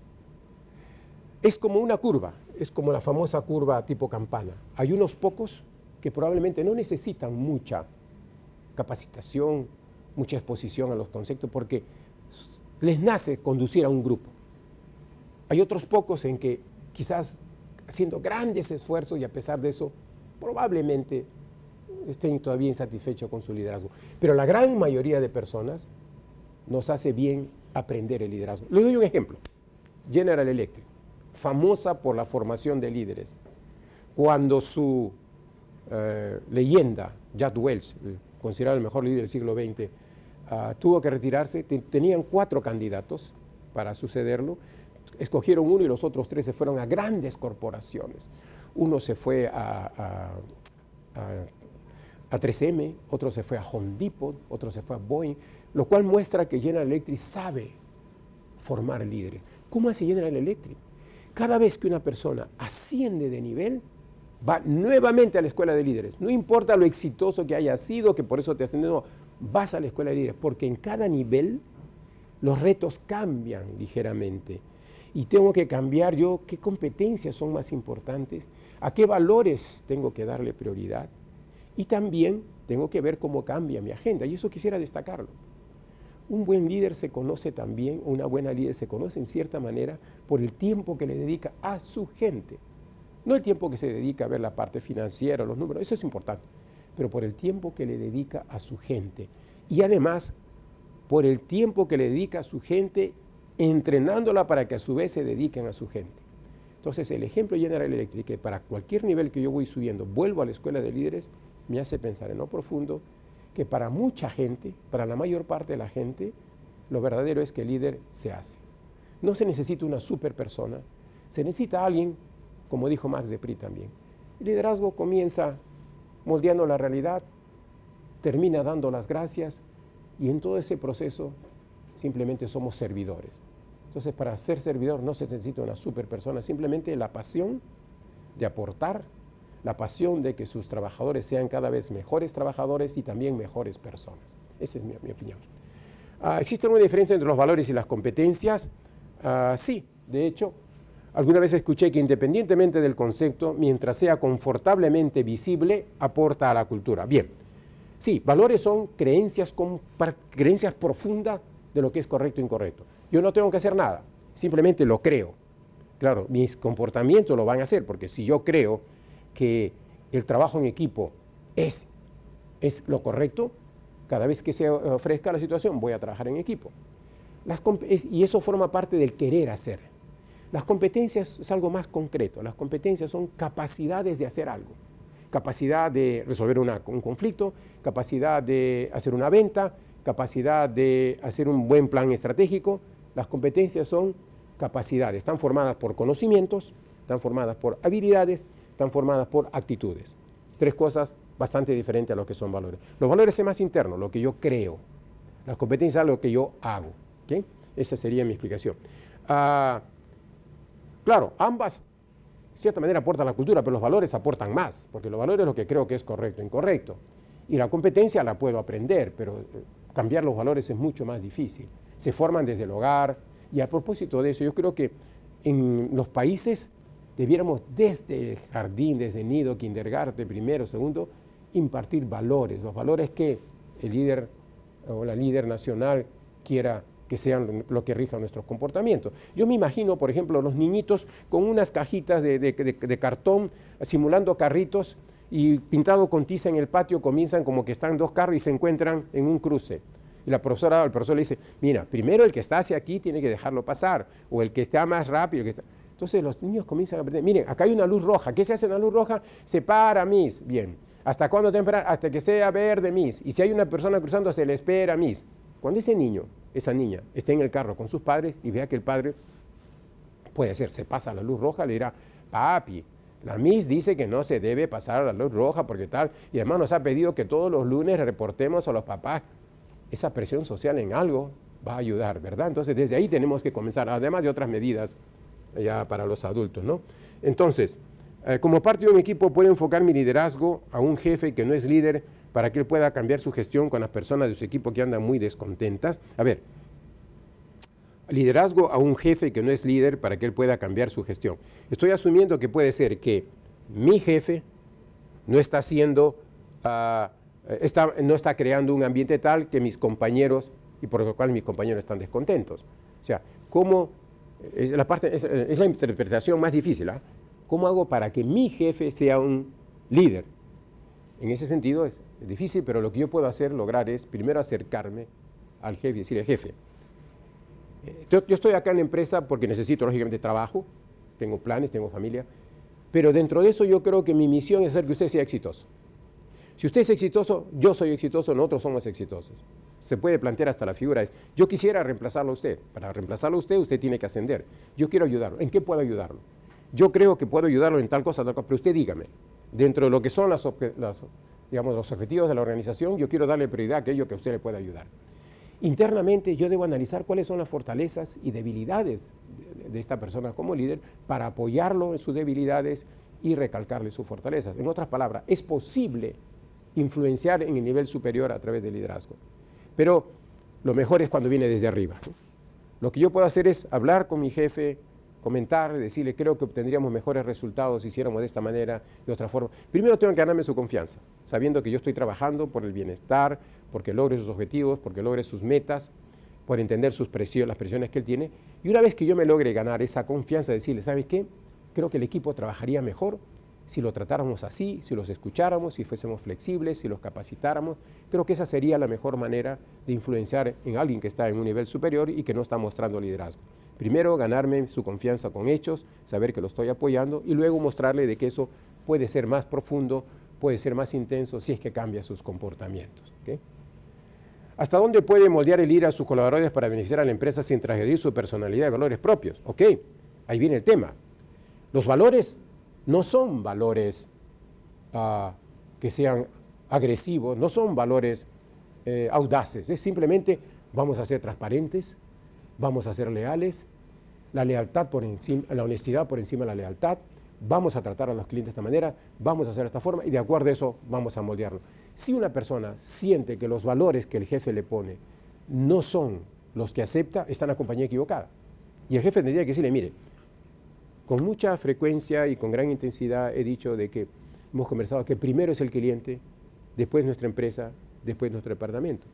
Es como una curva, es como la famosa curva tipo campana. Hay unos pocos que probablemente no necesitan mucha capacitación, mucha exposición a los conceptos porque les nace conducir a un grupo. Hay otros pocos en que quizás haciendo grandes esfuerzos y a pesar de eso probablemente estén todavía insatisfechos con su liderazgo. Pero la gran mayoría de personas nos hace bien aprender el liderazgo. Le doy un ejemplo. General Electric, famosa por la formación de líderes. Cuando su eh, leyenda, Jack Welch, considerado el mejor líder del siglo XX, ah, tuvo que retirarse, tenían cuatro candidatos para sucederlo. Escogieron uno y los otros tres se fueron a grandes corporaciones. Uno se fue a, a 3M, otro se fue a Home otro se fue a Boeing, lo cual muestra que General Electric sabe formar líderes. ¿Cómo hace General Electric? Cada vez que una persona asciende de nivel, va nuevamente a la escuela de líderes. No importa lo exitoso que haya sido, que por eso te ascendido, vas a la escuela de líderes, porque en cada nivel los retos cambian ligeramente. Y tengo que cambiar yo qué competencias son más importantes, a qué valores tengo que darle prioridad. Y también tengo que ver cómo cambia mi agenda, y eso quisiera destacarlo. Un buen líder se conoce también, una buena líder se conoce en cierta manera por el tiempo que le dedica a su gente. No el tiempo que se dedica a ver la parte financiera, los números, eso es importante, pero por el tiempo que le dedica a su gente. Y además, por el tiempo que le dedica a su gente, entrenándola para que a su vez se dediquen a su gente. Entonces, el ejemplo General Electric, que para cualquier nivel que yo voy subiendo, vuelvo a la escuela de líderes, me hace pensar en lo profundo que para mucha gente, para la mayor parte de la gente, lo verdadero es que el líder se hace. No se necesita una super persona, se necesita alguien, como dijo Max de Pri también. El liderazgo comienza moldeando la realidad, termina dando las gracias y en todo ese proceso simplemente somos servidores. Entonces, para ser servidor no se necesita una super persona, simplemente la pasión de aportar la pasión de que sus trabajadores sean cada vez mejores trabajadores y también mejores personas. Esa es mi, opinión. Ah, ¿Existe una diferencia entre los valores y las competencias? Ah, sí, de hecho, alguna vez escuché que independientemente del concepto, mientras sea confortablemente visible, aporta a la cultura. Bien, sí, valores son creencias, creencias profundas de lo que es correcto e incorrecto. Yo no tengo que hacer nada, simplemente lo creo. Claro, mis comportamientos lo van a hacer, porque si yo creo que el trabajo en equipo es, es lo correcto, cada vez que se ofrezca la situación voy a trabajar en equipo. y eso forma parte del querer hacer. Las competencias es algo más concreto. Las competencias son capacidades de hacer algo. Capacidad de resolver un conflicto, capacidad de hacer una venta, capacidad de hacer un buen plan estratégico. Las competencias son capacidades, están formadas por conocimientos, están formadas por habilidades están formadas por actitudes. Tres cosas bastante diferentes a lo que son valores. Los valores son más internos, lo que yo creo. Las competencias lo que yo hago. Esa sería mi explicación. Ah, claro, ambas, de cierta manera, aportan la cultura, pero los valores aportan más, porque los valores es lo que creo que es correcto, incorrecto. Y la competencia la puedo aprender, pero eh, cambiar los valores es mucho más difícil. Se forman desde el hogar. Y a propósito de eso, yo creo que en los países debiéramos desde el jardín, desde el nido, kindergarten, primero, segundo, impartir valores, los valores que el líder o la líder nacional quiera que sean lo que rija nuestros comportamientos. Yo me imagino, por ejemplo, los niñitos con unas cajitas de, cartón simulando carritos y pintado con tiza en el patio comienzan como que están dos carros y se encuentran en un cruce. Y la profesora, el profesor le dice, mira, primero el que está hacia aquí tiene que dejarlo pasar, o el que está más rápido. que está... Entonces los niños comienzan a aprender, miren, acá hay una luz roja, ¿qué se hace en la luz roja? Se para, mis, bien. ¿Hasta cuándo temprano? Hasta que sea verde, mis. Y si hay una persona cruzando, se le espera, mis. Cuando ese niño, esa niña, esté en el carro con sus padres y vea que el padre, puede ser, se pasa la luz roja, le dirá, papi, la Miss dice que no se debe pasar a la luz roja porque tal, y además nos ha pedido que todos los lunes reportemos a los papás. Esa presión social en algo va a ayudar, ¿verdad? Entonces desde ahí tenemos que comenzar, además de otras medidas ya para los adultos, ¿no? Entonces, eh, como parte de un equipo puedo enfocar mi liderazgo a un jefe que no es líder para que él pueda cambiar su gestión con las personas de su equipo que andan muy descontentas. A ver, liderazgo a un jefe que no es líder para que él pueda cambiar su gestión. Estoy asumiendo que puede ser que mi jefe no está haciendo, ah, no está creando un ambiente tal que mis compañeros, y por lo cual mis compañeros están descontentos. O sea, ¿cómo es, la interpretación más difícil. ¿ah? ¿Cómo hago para que mi jefe sea un líder. En ese sentido es difícil, pero lo que yo puedo hacer, lograr es primero acercarme al jefe y decirle, jefe, eh, yo, estoy acá en la empresa porque necesito lógicamente trabajo, tengo planes, tengo familia, pero dentro de eso yo creo que mi misión es hacer que usted sea exitoso. Si usted es exitoso, yo soy exitoso, nosotros somos exitosos. Se puede plantear hasta la figura, es, yo quisiera reemplazarlo a usted. Para reemplazarlo a usted, usted tiene que ascender. Yo quiero ayudarlo. ¿En qué puedo ayudarlo? Yo creo que puedo ayudarlo en tal cosa, tal cosa, pero usted dígame, dentro de lo que son los objetivos de la organización, yo quiero darle prioridad a aquello que a usted le pueda ayudar. Internamente yo debo analizar cuáles son las fortalezas y debilidades de esta persona como líder para apoyarlo en sus debilidades y recalcarle sus fortalezas. En otras palabras, es posible influenciar en el nivel superior a través del liderazgo. Pero lo mejor es cuando viene desde arriba. Lo que yo puedo hacer es hablar con mi jefe, comentar, decirle, creo que obtendríamos mejores resultados si hiciéramos de esta manera, de otra forma. Primero tengo que ganarme su confianza, sabiendo que yo estoy trabajando por el bienestar, porque logre sus objetivos, porque logre sus metas, por entender sus presiones, las presiones que él tiene. Y una vez que yo me logre ganar esa confianza, decirle, ¿sabes qué? Creo que el equipo trabajaría mejor si lo tratáramos así, si los escucháramos, si fuésemos flexibles, si los capacitáramos, creo que esa sería la mejor manera de influenciar en alguien que está en un nivel superior y que no está mostrando liderazgo. Primero, ganarme su confianza con hechos, saber que lo estoy apoyando y luego mostrarle de que eso puede ser más profundo, puede ser más intenso si es que cambia sus comportamientos. ¿Hasta dónde puede moldear el ir a sus colaboradores para beneficiar a la empresa sin transgredir su personalidad y valores propios? Ok, ahí viene el tema. Los valores no son valores ah, que sean agresivos, no son valores eh, audaces, es simplemente vamos a ser transparentes, vamos a ser leales, la lealtad por encima, la honestidad por encima de la lealtad, vamos a tratar a los clientes de esta manera, vamos a hacer de esta forma y de acuerdo a eso vamos a moldearlo. Si una persona siente que los valores que el jefe le pone no son los que acepta, está en la compañía equivocada. Y el jefe tendría que decirle, mire, con mucha frecuencia y con gran intensidad he dicho de que hemos conversado que primero es el cliente, después nuestra empresa, después nuestro departamento.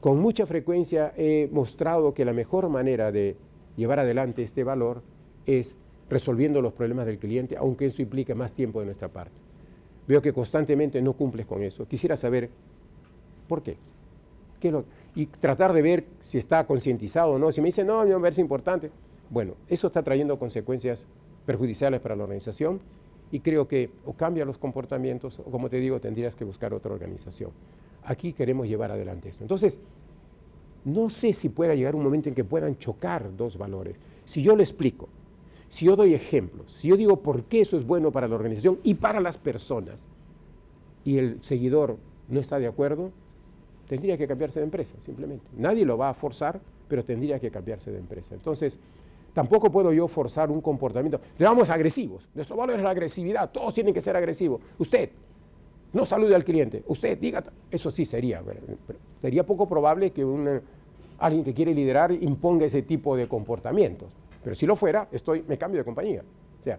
Con mucha frecuencia he mostrado que la mejor manera de llevar adelante este valor es resolviendo los problemas del cliente, aunque eso implique más tiempo de nuestra parte. Veo que constantemente no cumples con eso. Quisiera saber por qué. y tratar de ver si está concientizado o no. Si me dice, no, mí me parece importante, bueno, eso está trayendo consecuencias perjudiciales para la organización y creo que o cambia los comportamientos o, como te digo, tendrías que buscar otra organización. Aquí queremos llevar adelante esto. Entonces, no sé si pueda llegar un momento en que puedan chocar dos valores. Si yo le explico, si yo doy ejemplos, si yo digo por qué eso es bueno para la organización y para las personas, y el seguidor no está de acuerdo, tendría que cambiarse de empresa, simplemente. Nadie lo va a forzar, pero tendría que cambiarse de empresa. Entonces, Tampoco puedo yo forzar un comportamiento. Seamos agresivos. Nuestro valor es la agresividad. Todos tienen que ser agresivos. Usted no salude al cliente. Usted diga. Eso sí sería. Sería poco probable que alguien que quiere liderar imponga ese tipo de comportamientos. Pero si lo fuera, estoy, me cambio de compañía. O sea,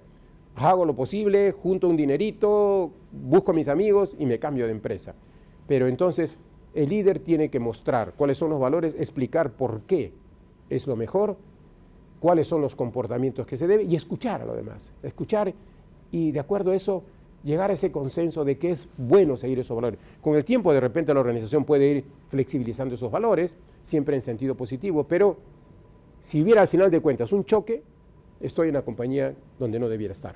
hago lo posible, junto un dinerito, busco a mis amigos y me cambio de empresa. Pero entonces el líder tiene que mostrar cuáles son los valores, explicar por qué es lo mejor cuáles son los comportamientos que se deben y escuchar a lo demás. Escuchar y de acuerdo a eso llegar a ese consenso de que es bueno seguir esos valores. Con el tiempo de repente la organización puede ir flexibilizando esos valores, siempre en sentido positivo, pero si hubiera al final de cuentas un choque, estoy en una compañía donde no debiera estar.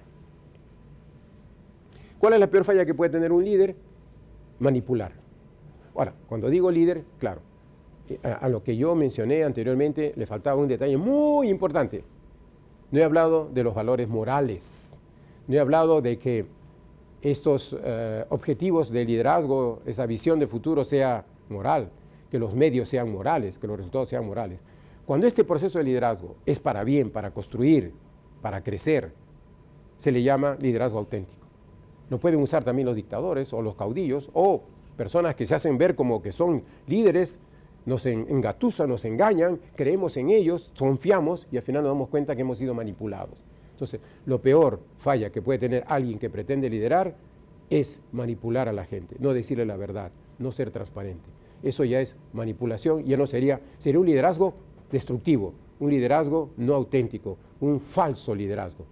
¿Cuál es la peor falla que puede tener un líder? Manipular. Ahora, cuando digo líder, claro, a, lo que yo mencioné anteriormente le faltaba un detalle muy importante. No he hablado de los valores morales, no he hablado de que estos eh, objetivos de liderazgo, esa visión de futuro sea moral, que los medios sean morales, que los resultados sean morales. Cuando este proceso de liderazgo es para bien, para construir, para crecer, se le llama liderazgo auténtico. Lo pueden usar también los dictadores o los caudillos o personas que se hacen ver como que son líderes nos engatusan, nos engañan, creemos en ellos, confiamos y al final nos damos cuenta que hemos sido manipulados. Entonces, lo peor falla que puede tener alguien que pretende liderar es manipular a la gente, no decirle la verdad, no ser transparente. Eso ya es manipulación, ya no sería, sería un liderazgo destructivo, un liderazgo no auténtico, un falso liderazgo.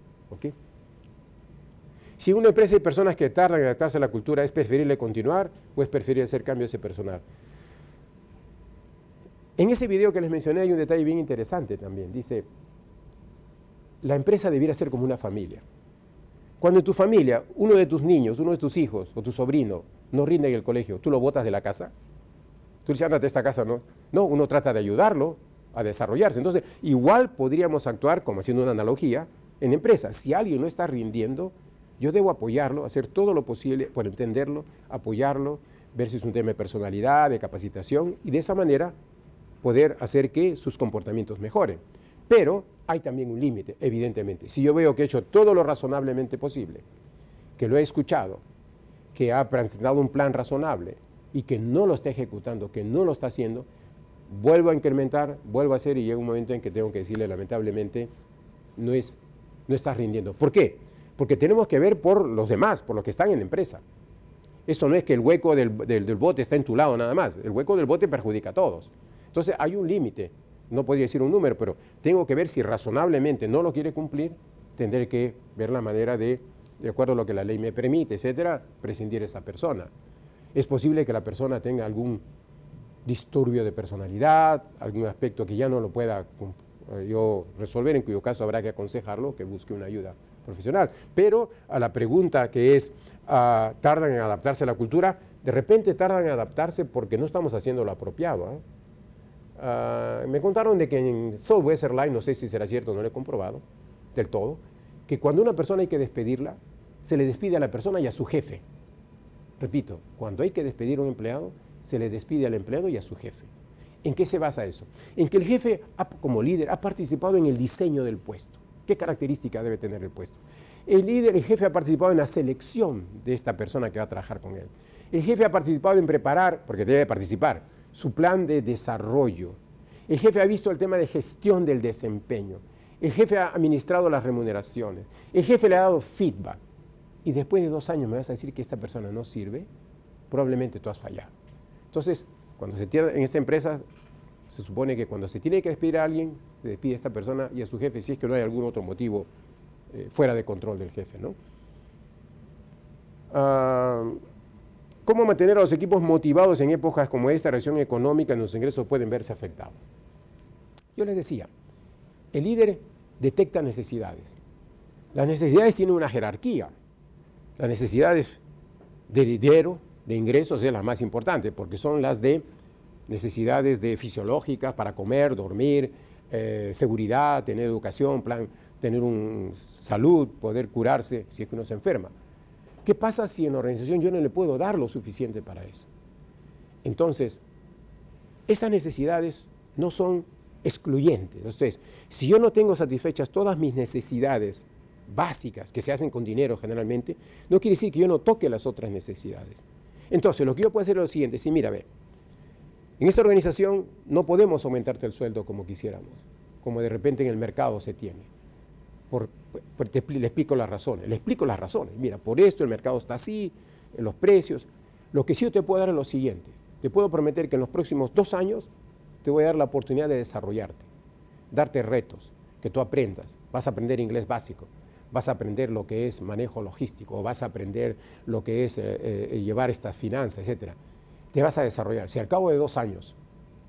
Si en una empresa hay personas que tardan en adaptarse a la cultura, ¿es preferible continuar o es preferible hacer cambio ese personal? En ese video que les mencioné hay un detalle bien interesante también. Dice, la empresa debiera ser como una familia. Cuando en tu familia uno de tus niños, uno de tus hijos o tu sobrino no rinde en el colegio, ¿tú lo botas de la casa? Tú dices, ándate a esta casa, ¿no? No, uno trata de ayudarlo a desarrollarse. Entonces, igual podríamos actuar, como haciendo una analogía, en empresa. Si alguien no está rindiendo, yo debo apoyarlo, hacer todo lo posible por entenderlo, apoyarlo, ver si es un tema de personalidad, de capacitación, y de esa manera poder hacer que sus comportamientos mejoren. Pero hay también un límite, evidentemente. Si yo veo que he hecho todo lo razonablemente posible, que lo he escuchado, que ha presentado un plan razonable y que no lo está ejecutando, que no lo está haciendo, vuelvo a incrementar, vuelvo a hacer y llega un momento en que tengo que decirle, lamentablemente, no, es, no está rindiendo. ¿Por qué? Porque tenemos que ver por los demás, por los que están en la empresa. Esto no es que el hueco del, del bote está en tu lado nada más, el hueco del bote perjudica a todos. Entonces hay un límite no podría decir un número, pero tengo que ver si razonablemente no lo quiere cumplir, tendré que ver la manera de, de acuerdo a lo que la ley me permite, etcétera, prescindir de esa persona. Es posible que la persona tenga algún disturbio de personalidad, algún aspecto que ya no lo pueda eh, yo resolver, en cuyo caso habrá que aconsejarlo que busque una ayuda profesional. Pero a la pregunta que es, ah, ¿tardan en adaptarse a la cultura? De repente tardan en adaptarse porque no estamos haciendo lo apropiado. ¿eh? Ah, me contaron de que en Southwest Airlines, no sé si será cierto, no lo he comprobado del todo, que cuando una persona hay que despedirla, se le despide a la persona y a su jefe. Repito, cuando hay que despedir a un empleado, se le despide al empleado y a su jefe. ¿En qué se basa eso? En que el jefe, como líder, ha participado en el diseño del puesto. ¿Qué característica debe tener el puesto? El líder, el jefe ha participado en la selección de esta persona que va a trabajar con él. El jefe ha participado en preparar, porque debe participar, su plan de desarrollo. El jefe ha visto el tema de gestión del desempeño. El jefe ha administrado las remuneraciones. El jefe le ha dado feedback. Y después de dos años me vas a decir que esta persona no sirve, probablemente tú has fallado. Entonces, cuando se tiene en esta empresa, se supone que cuando se tiene que despedir a alguien, se despide a esta persona y a su jefe, si es que no hay algún otro motivo eh, fuera de control del jefe. ¿no? Ah, ¿Cómo mantener a los equipos motivados en épocas como esta recesión económica en los ingresos pueden verse afectados? Yo les decía, el líder detecta necesidades. Las necesidades tienen una jerarquía. Las necesidades de dinero, de ingresos, es la más importante, porque son las de necesidades de fisiológicas para comer, dormir, eh, seguridad, tener educación, plan, tener un, salud, poder curarse si es que uno se enferma. ¿Qué pasa si en la organización yo no le puedo dar lo suficiente para eso? Entonces, estas necesidades no son excluyentes. Entonces, si yo no tengo satisfechas todas mis necesidades básicas, que se hacen con dinero generalmente, no quiere decir que yo no toque las otras necesidades. Entonces, lo que yo puedo hacer es lo siguiente, si mira, a ver, en esta organización no podemos aumentarte el sueldo como quisiéramos, como de repente en el mercado se tiene le explico las razones, le explico las razones. Mira, por esto el mercado está así, los precios. Lo que sí yo te puedo dar es lo siguiente. Te puedo prometer que en los próximos dos años te voy a dar la oportunidad de desarrollarte, darte retos, que tú aprendas. Vas a aprender inglés básico, vas a aprender lo que es manejo logístico, o vas a aprender lo que es eh, eh, llevar estas finanzas, etc. Te vas a desarrollar. Si al cabo de dos años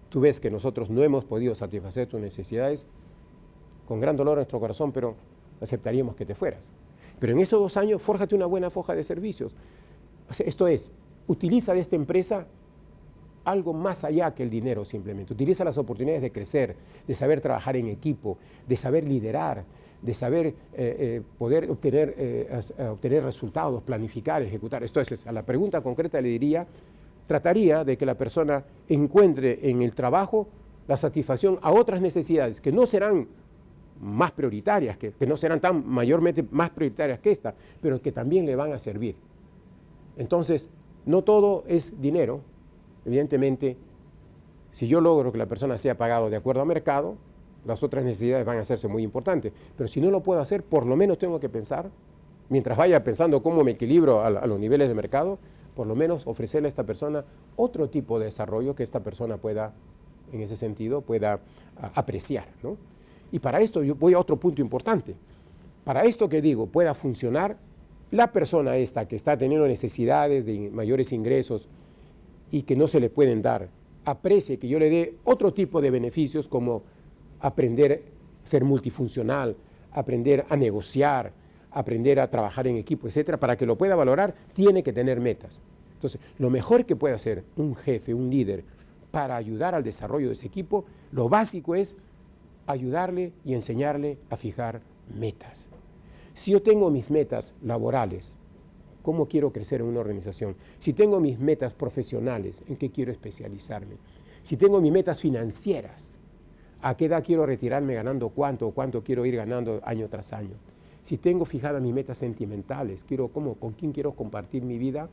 tú ves que nosotros no hemos podido satisfacer tus necesidades, con gran dolor en nuestro corazón, pero aceptaríamos que te fueras. Pero en esos dos años, fórjate una buena foja de servicios. esto es, utiliza de esta empresa algo más allá que el dinero simplemente. Utiliza las oportunidades de crecer, de saber trabajar en equipo, de saber liderar, de saber eh, eh, poder obtener, eh, obtener resultados, planificar, ejecutar. Esto es, a la pregunta concreta le diría, trataría de que la persona encuentre en el trabajo la satisfacción a otras necesidades que no serán más prioritarias, que, no serán tan mayormente más prioritarias que esta, pero que también le van a servir. Entonces, no todo es dinero. Evidentemente, si yo logro que la persona sea pagado de acuerdo a mercado, las otras necesidades van a hacerse muy importantes. Pero si no lo puedo hacer, por lo menos tengo que pensar, mientras vaya pensando cómo me equilibro a, los niveles de mercado, por lo menos ofrecerle a esta persona otro tipo de desarrollo que esta persona pueda, en ese sentido, pueda apreciar. ¿no? Y para esto yo voy a otro punto importante. Para esto que digo pueda funcionar, la persona esta que está teniendo necesidades de mayores ingresos y que no se le pueden dar, aprecie que yo le dé otro tipo de beneficios como aprender a ser multifuncional, aprender a negociar, aprender a trabajar en equipo, etcétera, para que lo pueda valorar, tiene que tener metas. Entonces, lo mejor que puede hacer un jefe, un líder, para ayudar al desarrollo de ese equipo, lo básico es ayudarle y enseñarle a fijar metas. Si yo tengo mis metas laborales, ¿cómo quiero crecer en una organización? Si tengo mis metas profesionales, ¿en qué quiero especializarme? Si tengo mis metas financieras, ¿a qué edad quiero retirarme ganando cuánto o cuánto quiero ir ganando año tras año? Si tengo fijadas mis metas sentimentales, quiero, ¿cómo, ¿con quién quiero compartir mi vida?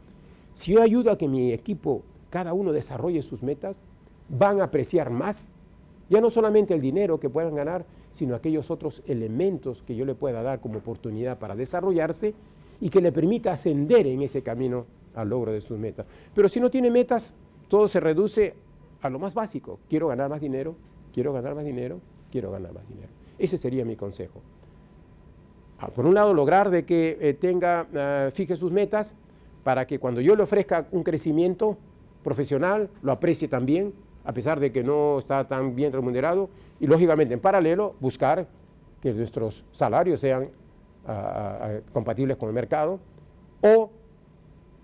Si yo ayudo a que mi equipo, cada uno desarrolle sus metas, van a apreciar más, ya no solamente el dinero que puedan ganar, sino aquellos otros elementos que yo le pueda dar como oportunidad para desarrollarse y que le permita ascender en ese camino al logro de sus metas. Pero si no tiene metas, todo se reduce a lo más básico. Quiero ganar más dinero, quiero ganar más dinero, quiero ganar más dinero. Ese sería mi consejo. Ah, por un lado, lograr de que eh, tenga, ah, fije sus metas para que cuando yo le ofrezca un crecimiento profesional, lo aprecie también, a pesar de que no está tan bien remunerado, y lógicamente en paralelo buscar que nuestros salarios sean ah, ah, compatibles con el mercado, o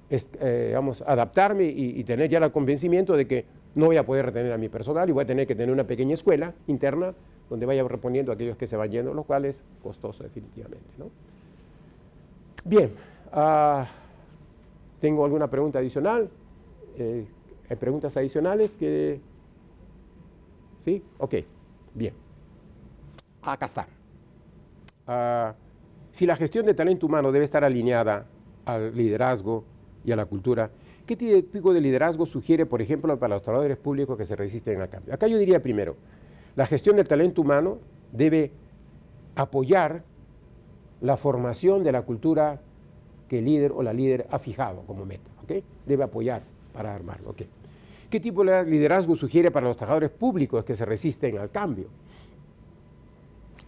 eh, vamos, adaptarme y, tener ya el convencimiento de que no voy a poder retener a mi personal y voy a tener que tener una pequeña escuela interna donde vaya reponiendo a aquellos que se van yendo, lo cual es costoso definitivamente. Bien, ah, ¿tengo alguna pregunta adicional? Eh, ¿Hay preguntas adicionales que ¿Sí? Ok, bien. Acá está. Ah, si la gestión de talento humano debe estar alineada al liderazgo y a la cultura, ¿qué tipo de liderazgo sugiere, por ejemplo, para los trabajadores públicos que se resisten al cambio? Acá yo diría primero, la gestión del talento humano debe apoyar la formación de la cultura que el líder o la líder ha fijado como meta. ¿ok? Debe apoyar para armarlo. ¿ok? ¿Qué tipo de liderazgo sugiere para los trabajadores públicos que se resisten al cambio?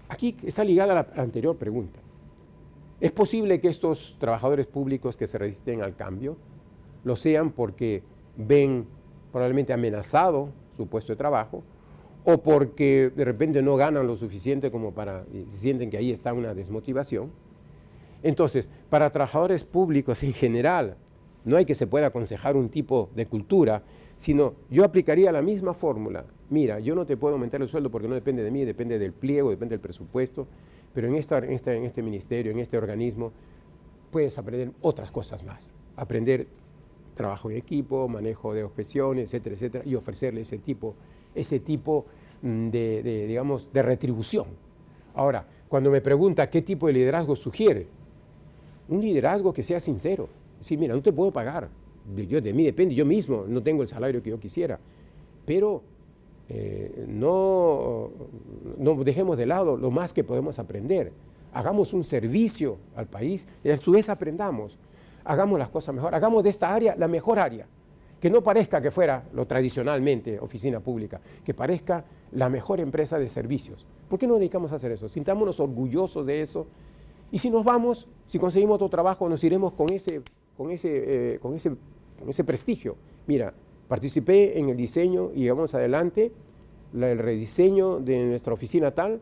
Aquí está ligada la anterior pregunta. ¿Es posible que estos trabajadores públicos que se resisten al cambio lo sean porque ven probablemente amenazado su puesto de trabajo o porque de repente no ganan lo suficiente como para, sienten que ahí está una desmotivación? Entonces, para trabajadores públicos en general, no hay que se pueda aconsejar un tipo de cultura sino yo aplicaría la misma fórmula. Mira, yo no te puedo aumentar el sueldo porque no depende de mí, depende del pliego, depende del presupuesto, pero en, esta, en, este, ministerio, en este organismo, puedes aprender otras cosas más. Aprender trabajo en equipo, manejo de objeciones, etcétera, etcétera, y ofrecerle ese tipo, ese tipo mm, de, de, digamos, de retribución. Ahora, cuando me pregunta qué tipo de liderazgo sugiere, un liderazgo que sea sincero. Sí, mira, no te puedo pagar, de mí depende, yo mismo no tengo el salario que yo quisiera, pero eh, no, no dejemos de lado lo más que podemos aprender. Hagamos un servicio al país y a su vez aprendamos. Hagamos las cosas mejor. Hagamos de esta área la mejor área. Que no parezca que fuera lo tradicionalmente oficina pública, que parezca la mejor empresa de servicios. ¿Por qué no dedicamos a hacer eso? Sintámonos orgullosos de eso. Y si nos vamos, si conseguimos otro trabajo, nos iremos con ese con ese, eh, con ese, ese prestigio. Mira, participé en el diseño y vamos adelante, el rediseño de nuestra oficina tal,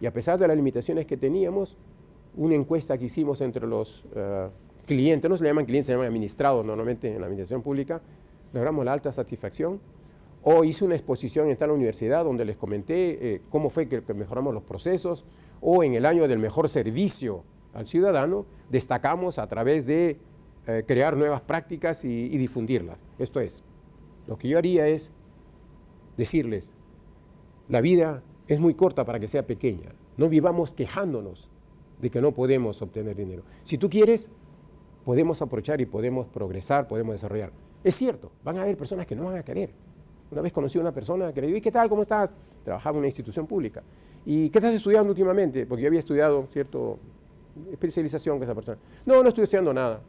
y a pesar de las limitaciones que teníamos, una encuesta que hicimos entre los eh, clientes, no se le llaman clientes, se llaman administrados normalmente en la administración pública, logramos la alta satisfacción. O hice una exposición en tal universidad donde les comenté eh, cómo fue que mejoramos los procesos, o en el año del mejor servicio al ciudadano, destacamos a través de eh, crear nuevas prácticas y, difundirlas. Esto es, lo que yo haría es decirles, la vida es muy corta para que sea pequeña. No vivamos quejándonos de que no podemos obtener dinero. Si tú quieres, podemos aprovechar y podemos progresar, podemos desarrollar. Es cierto, van a haber personas que no van a querer. Una vez conocí a una persona que le digo, ¿y qué tal? ¿Cómo estás? Trabajaba en una institución pública. ¿Y qué estás estudiando últimamente? Porque yo había estudiado, ¿cierto? Especialización con esa persona. No, no estoy estudiando nada.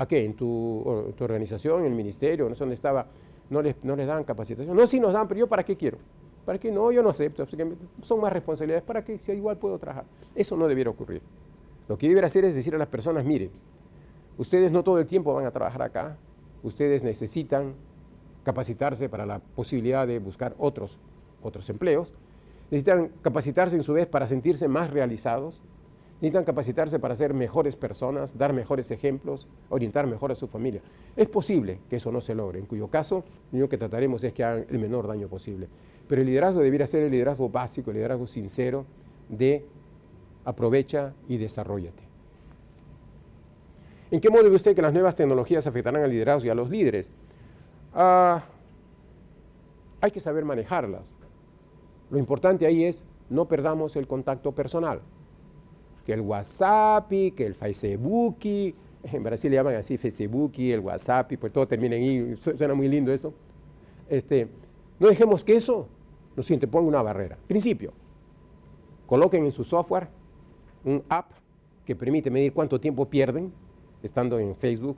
¿A qué? ¿En tu, organización, en el ministerio? No sé dónde estaba. No les, no les dan capacitación. No, sí nos dan, pero yo para qué quiero. ¿Para qué? No, yo no sé. Son más responsabilidades. ¿Para qué? Si igual puedo trabajar. Eso no debiera ocurrir. Lo que debiera hacer es decir a las personas, mire, Ustedes no todo el tiempo van a trabajar acá, ustedes necesitan capacitarse para la posibilidad de buscar otros, otros empleos, necesitan capacitarse en su vez para sentirse más realizados, necesitan capacitarse para ser mejores personas, dar mejores ejemplos, orientar mejor a su familia. Es posible que eso no se logre, en cuyo caso lo único que trataremos es que hagan el menor daño posible. Pero el liderazgo debiera ser el liderazgo básico, el liderazgo sincero de aprovecha y desarrollate. ¿En qué modo ve usted que las nuevas tecnologías afectarán al liderazgo y a los líderes? Ah, hay que saber manejarlas. Lo importante ahí es no perdamos el contacto personal. Que el WhatsApp, que el Facebook, <laughs> en Brasil le llaman así Facebook, el WhatsApp, pues todo termina en I, suena muy lindo eso. Este, no dejemos que eso nos interponga una barrera. Principio, coloquen en su software un app que permite medir cuánto tiempo pierden estando en Facebook,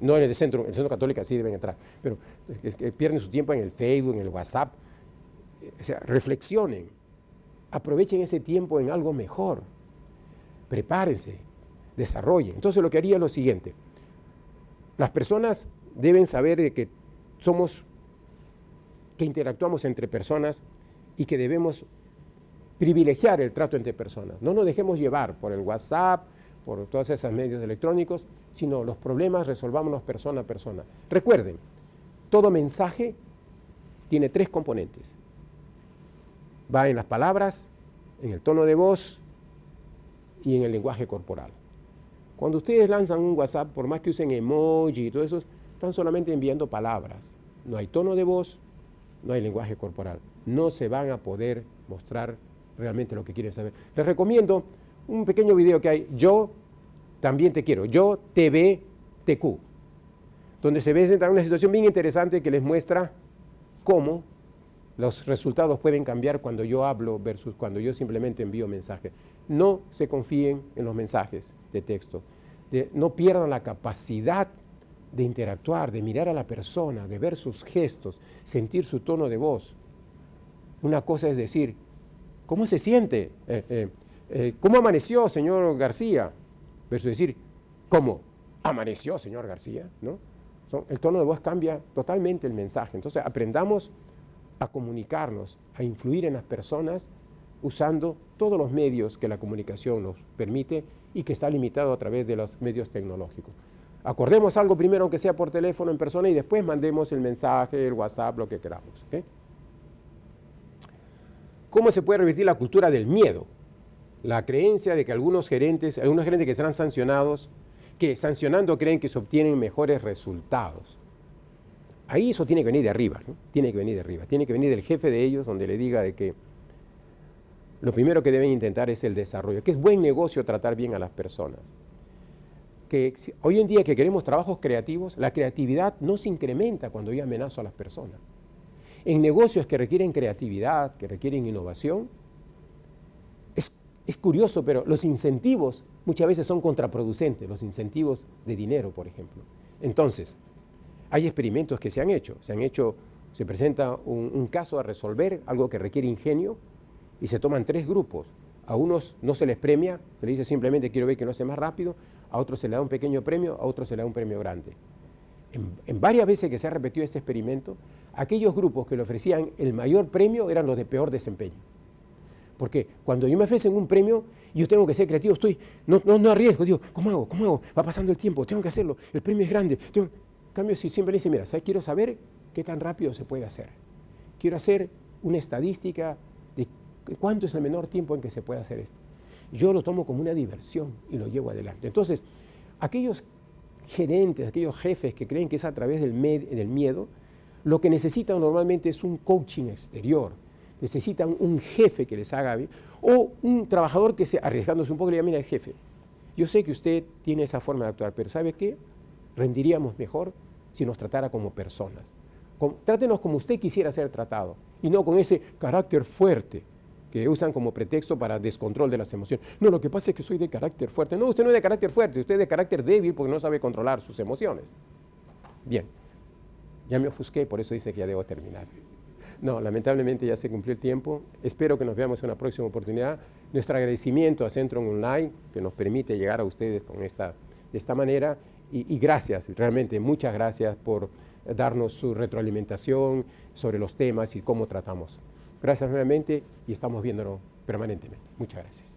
no en el centro, en el centro católico sí deben entrar, pero pierden su tiempo en el Facebook, en el WhatsApp. O sea, reflexionen, aprovechen ese tiempo en algo mejor, prepárense, desarrollen. Entonces lo que haría es lo siguiente, las personas deben saber que somos, que interactuamos entre personas y que debemos privilegiar el trato entre personas. No nos dejemos llevar por el WhatsApp, por todos esos medios electrónicos, sino los problemas resolvámonos persona a persona. Recuerden, todo mensaje tiene tres componentes. Va en las palabras, en el tono de voz y en el lenguaje corporal. Cuando ustedes lanzan un WhatsApp, por más que usen emoji y todo eso, están solamente enviando palabras. No hay tono de voz, no hay lenguaje corporal. No se van a poder mostrar realmente lo que quieren saber. Les recomiendo un pequeño video que hay, Yo también te quiero, Yo TQ, donde se ve una situación bien interesante que les muestra cómo los resultados pueden cambiar cuando yo hablo versus cuando yo simplemente envío mensajes. No se confíen en los mensajes de texto. no pierdan la capacidad de interactuar, de mirar a la persona, de ver sus gestos, sentir su tono de voz. Una cosa es decir, ¿cómo se siente? Eh, eh, eh, ¿Cómo amaneció, señor García? Versus decir, ¿cómo? ¿Amaneció, señor García? ¿No? el tono de voz cambia totalmente el mensaje. Entonces, aprendamos a comunicarnos, a influir en las personas usando todos los medios que la comunicación nos permite y que está limitado a través de los medios tecnológicos. Acordemos algo primero, aunque sea por teléfono, en persona, y después mandemos el mensaje, el WhatsApp, lo que queramos. ¿Cómo se puede revertir la cultura del miedo? La creencia de que algunos gerentes, algunos gerentes que serán sancionados, que sancionando creen que se obtienen mejores resultados. Ahí eso tiene que venir de arriba, tiene que venir de arriba, tiene que venir del jefe de ellos donde le diga de que lo primero que deben intentar es el desarrollo, que es buen negocio tratar bien a las personas. Hoy en día que queremos trabajos creativos, la creatividad no se incrementa cuando yo amenazo a las personas. En negocios que requieren creatividad, que requieren innovación, es, es curioso, pero los incentivos muchas veces son contraproducentes, los incentivos de dinero, por ejemplo. Entonces, hay experimentos que se han hecho, se han hecho, se presenta un, caso a resolver, algo que requiere ingenio, y se toman tres grupos. A unos no se les premia, se les dice simplemente quiero ver que no sea más rápido, a otros se le da un pequeño premio, a otros se le da un premio grande. en, varias veces que se ha repetido este experimento, aquellos grupos que le ofrecían el mayor premio eran los de peor desempeño. Porque cuando yo me ofrecen un premio, yo tengo que ser creativo, estoy, no, no, no arriesgo, digo, ¿cómo hago? ¿Cómo hago? Va pasando el tiempo, tengo que hacerlo, el premio es grande. En cambio, si siempre dice, mira, quiero saber qué tan rápido se puede hacer. Quiero hacer una estadística cuánto es el menor tiempo en que se puede hacer esto. Yo lo tomo como una diversión y lo llevo adelante. Entonces, aquellos gerentes, aquellos jefes que creen que es a través del, miedo, lo que necesitan normalmente es un coaching exterior, necesitan un jefe que les haga bien, o un trabajador que se, arriesgándose un poco, le diga, mira, jefe, yo sé que usted tiene esa forma de actuar, pero ¿sabe qué? Rendiríamos mejor si nos tratara como personas. trátenos como usted quisiera ser tratado, y no con ese carácter fuerte que usan como pretexto para descontrol de las emociones. No, lo que pasa es que soy de carácter fuerte. No, usted no es de carácter fuerte, usted es de carácter débil porque no sabe controlar sus emociones. Bien. Ya me ofusqué, por eso dice que ya debo terminar. No, lamentablemente ya se cumplió el tiempo. Espero que nos veamos en una próxima oportunidad. Nuestro agradecimiento a Centro Online, que nos permite llegar a ustedes con esta, de esta manera, y, gracias, realmente muchas gracias por darnos su retroalimentación sobre los temas y cómo tratamos. Gracias nuevamente y estamos viéndolo permanentemente. Muchas gracias.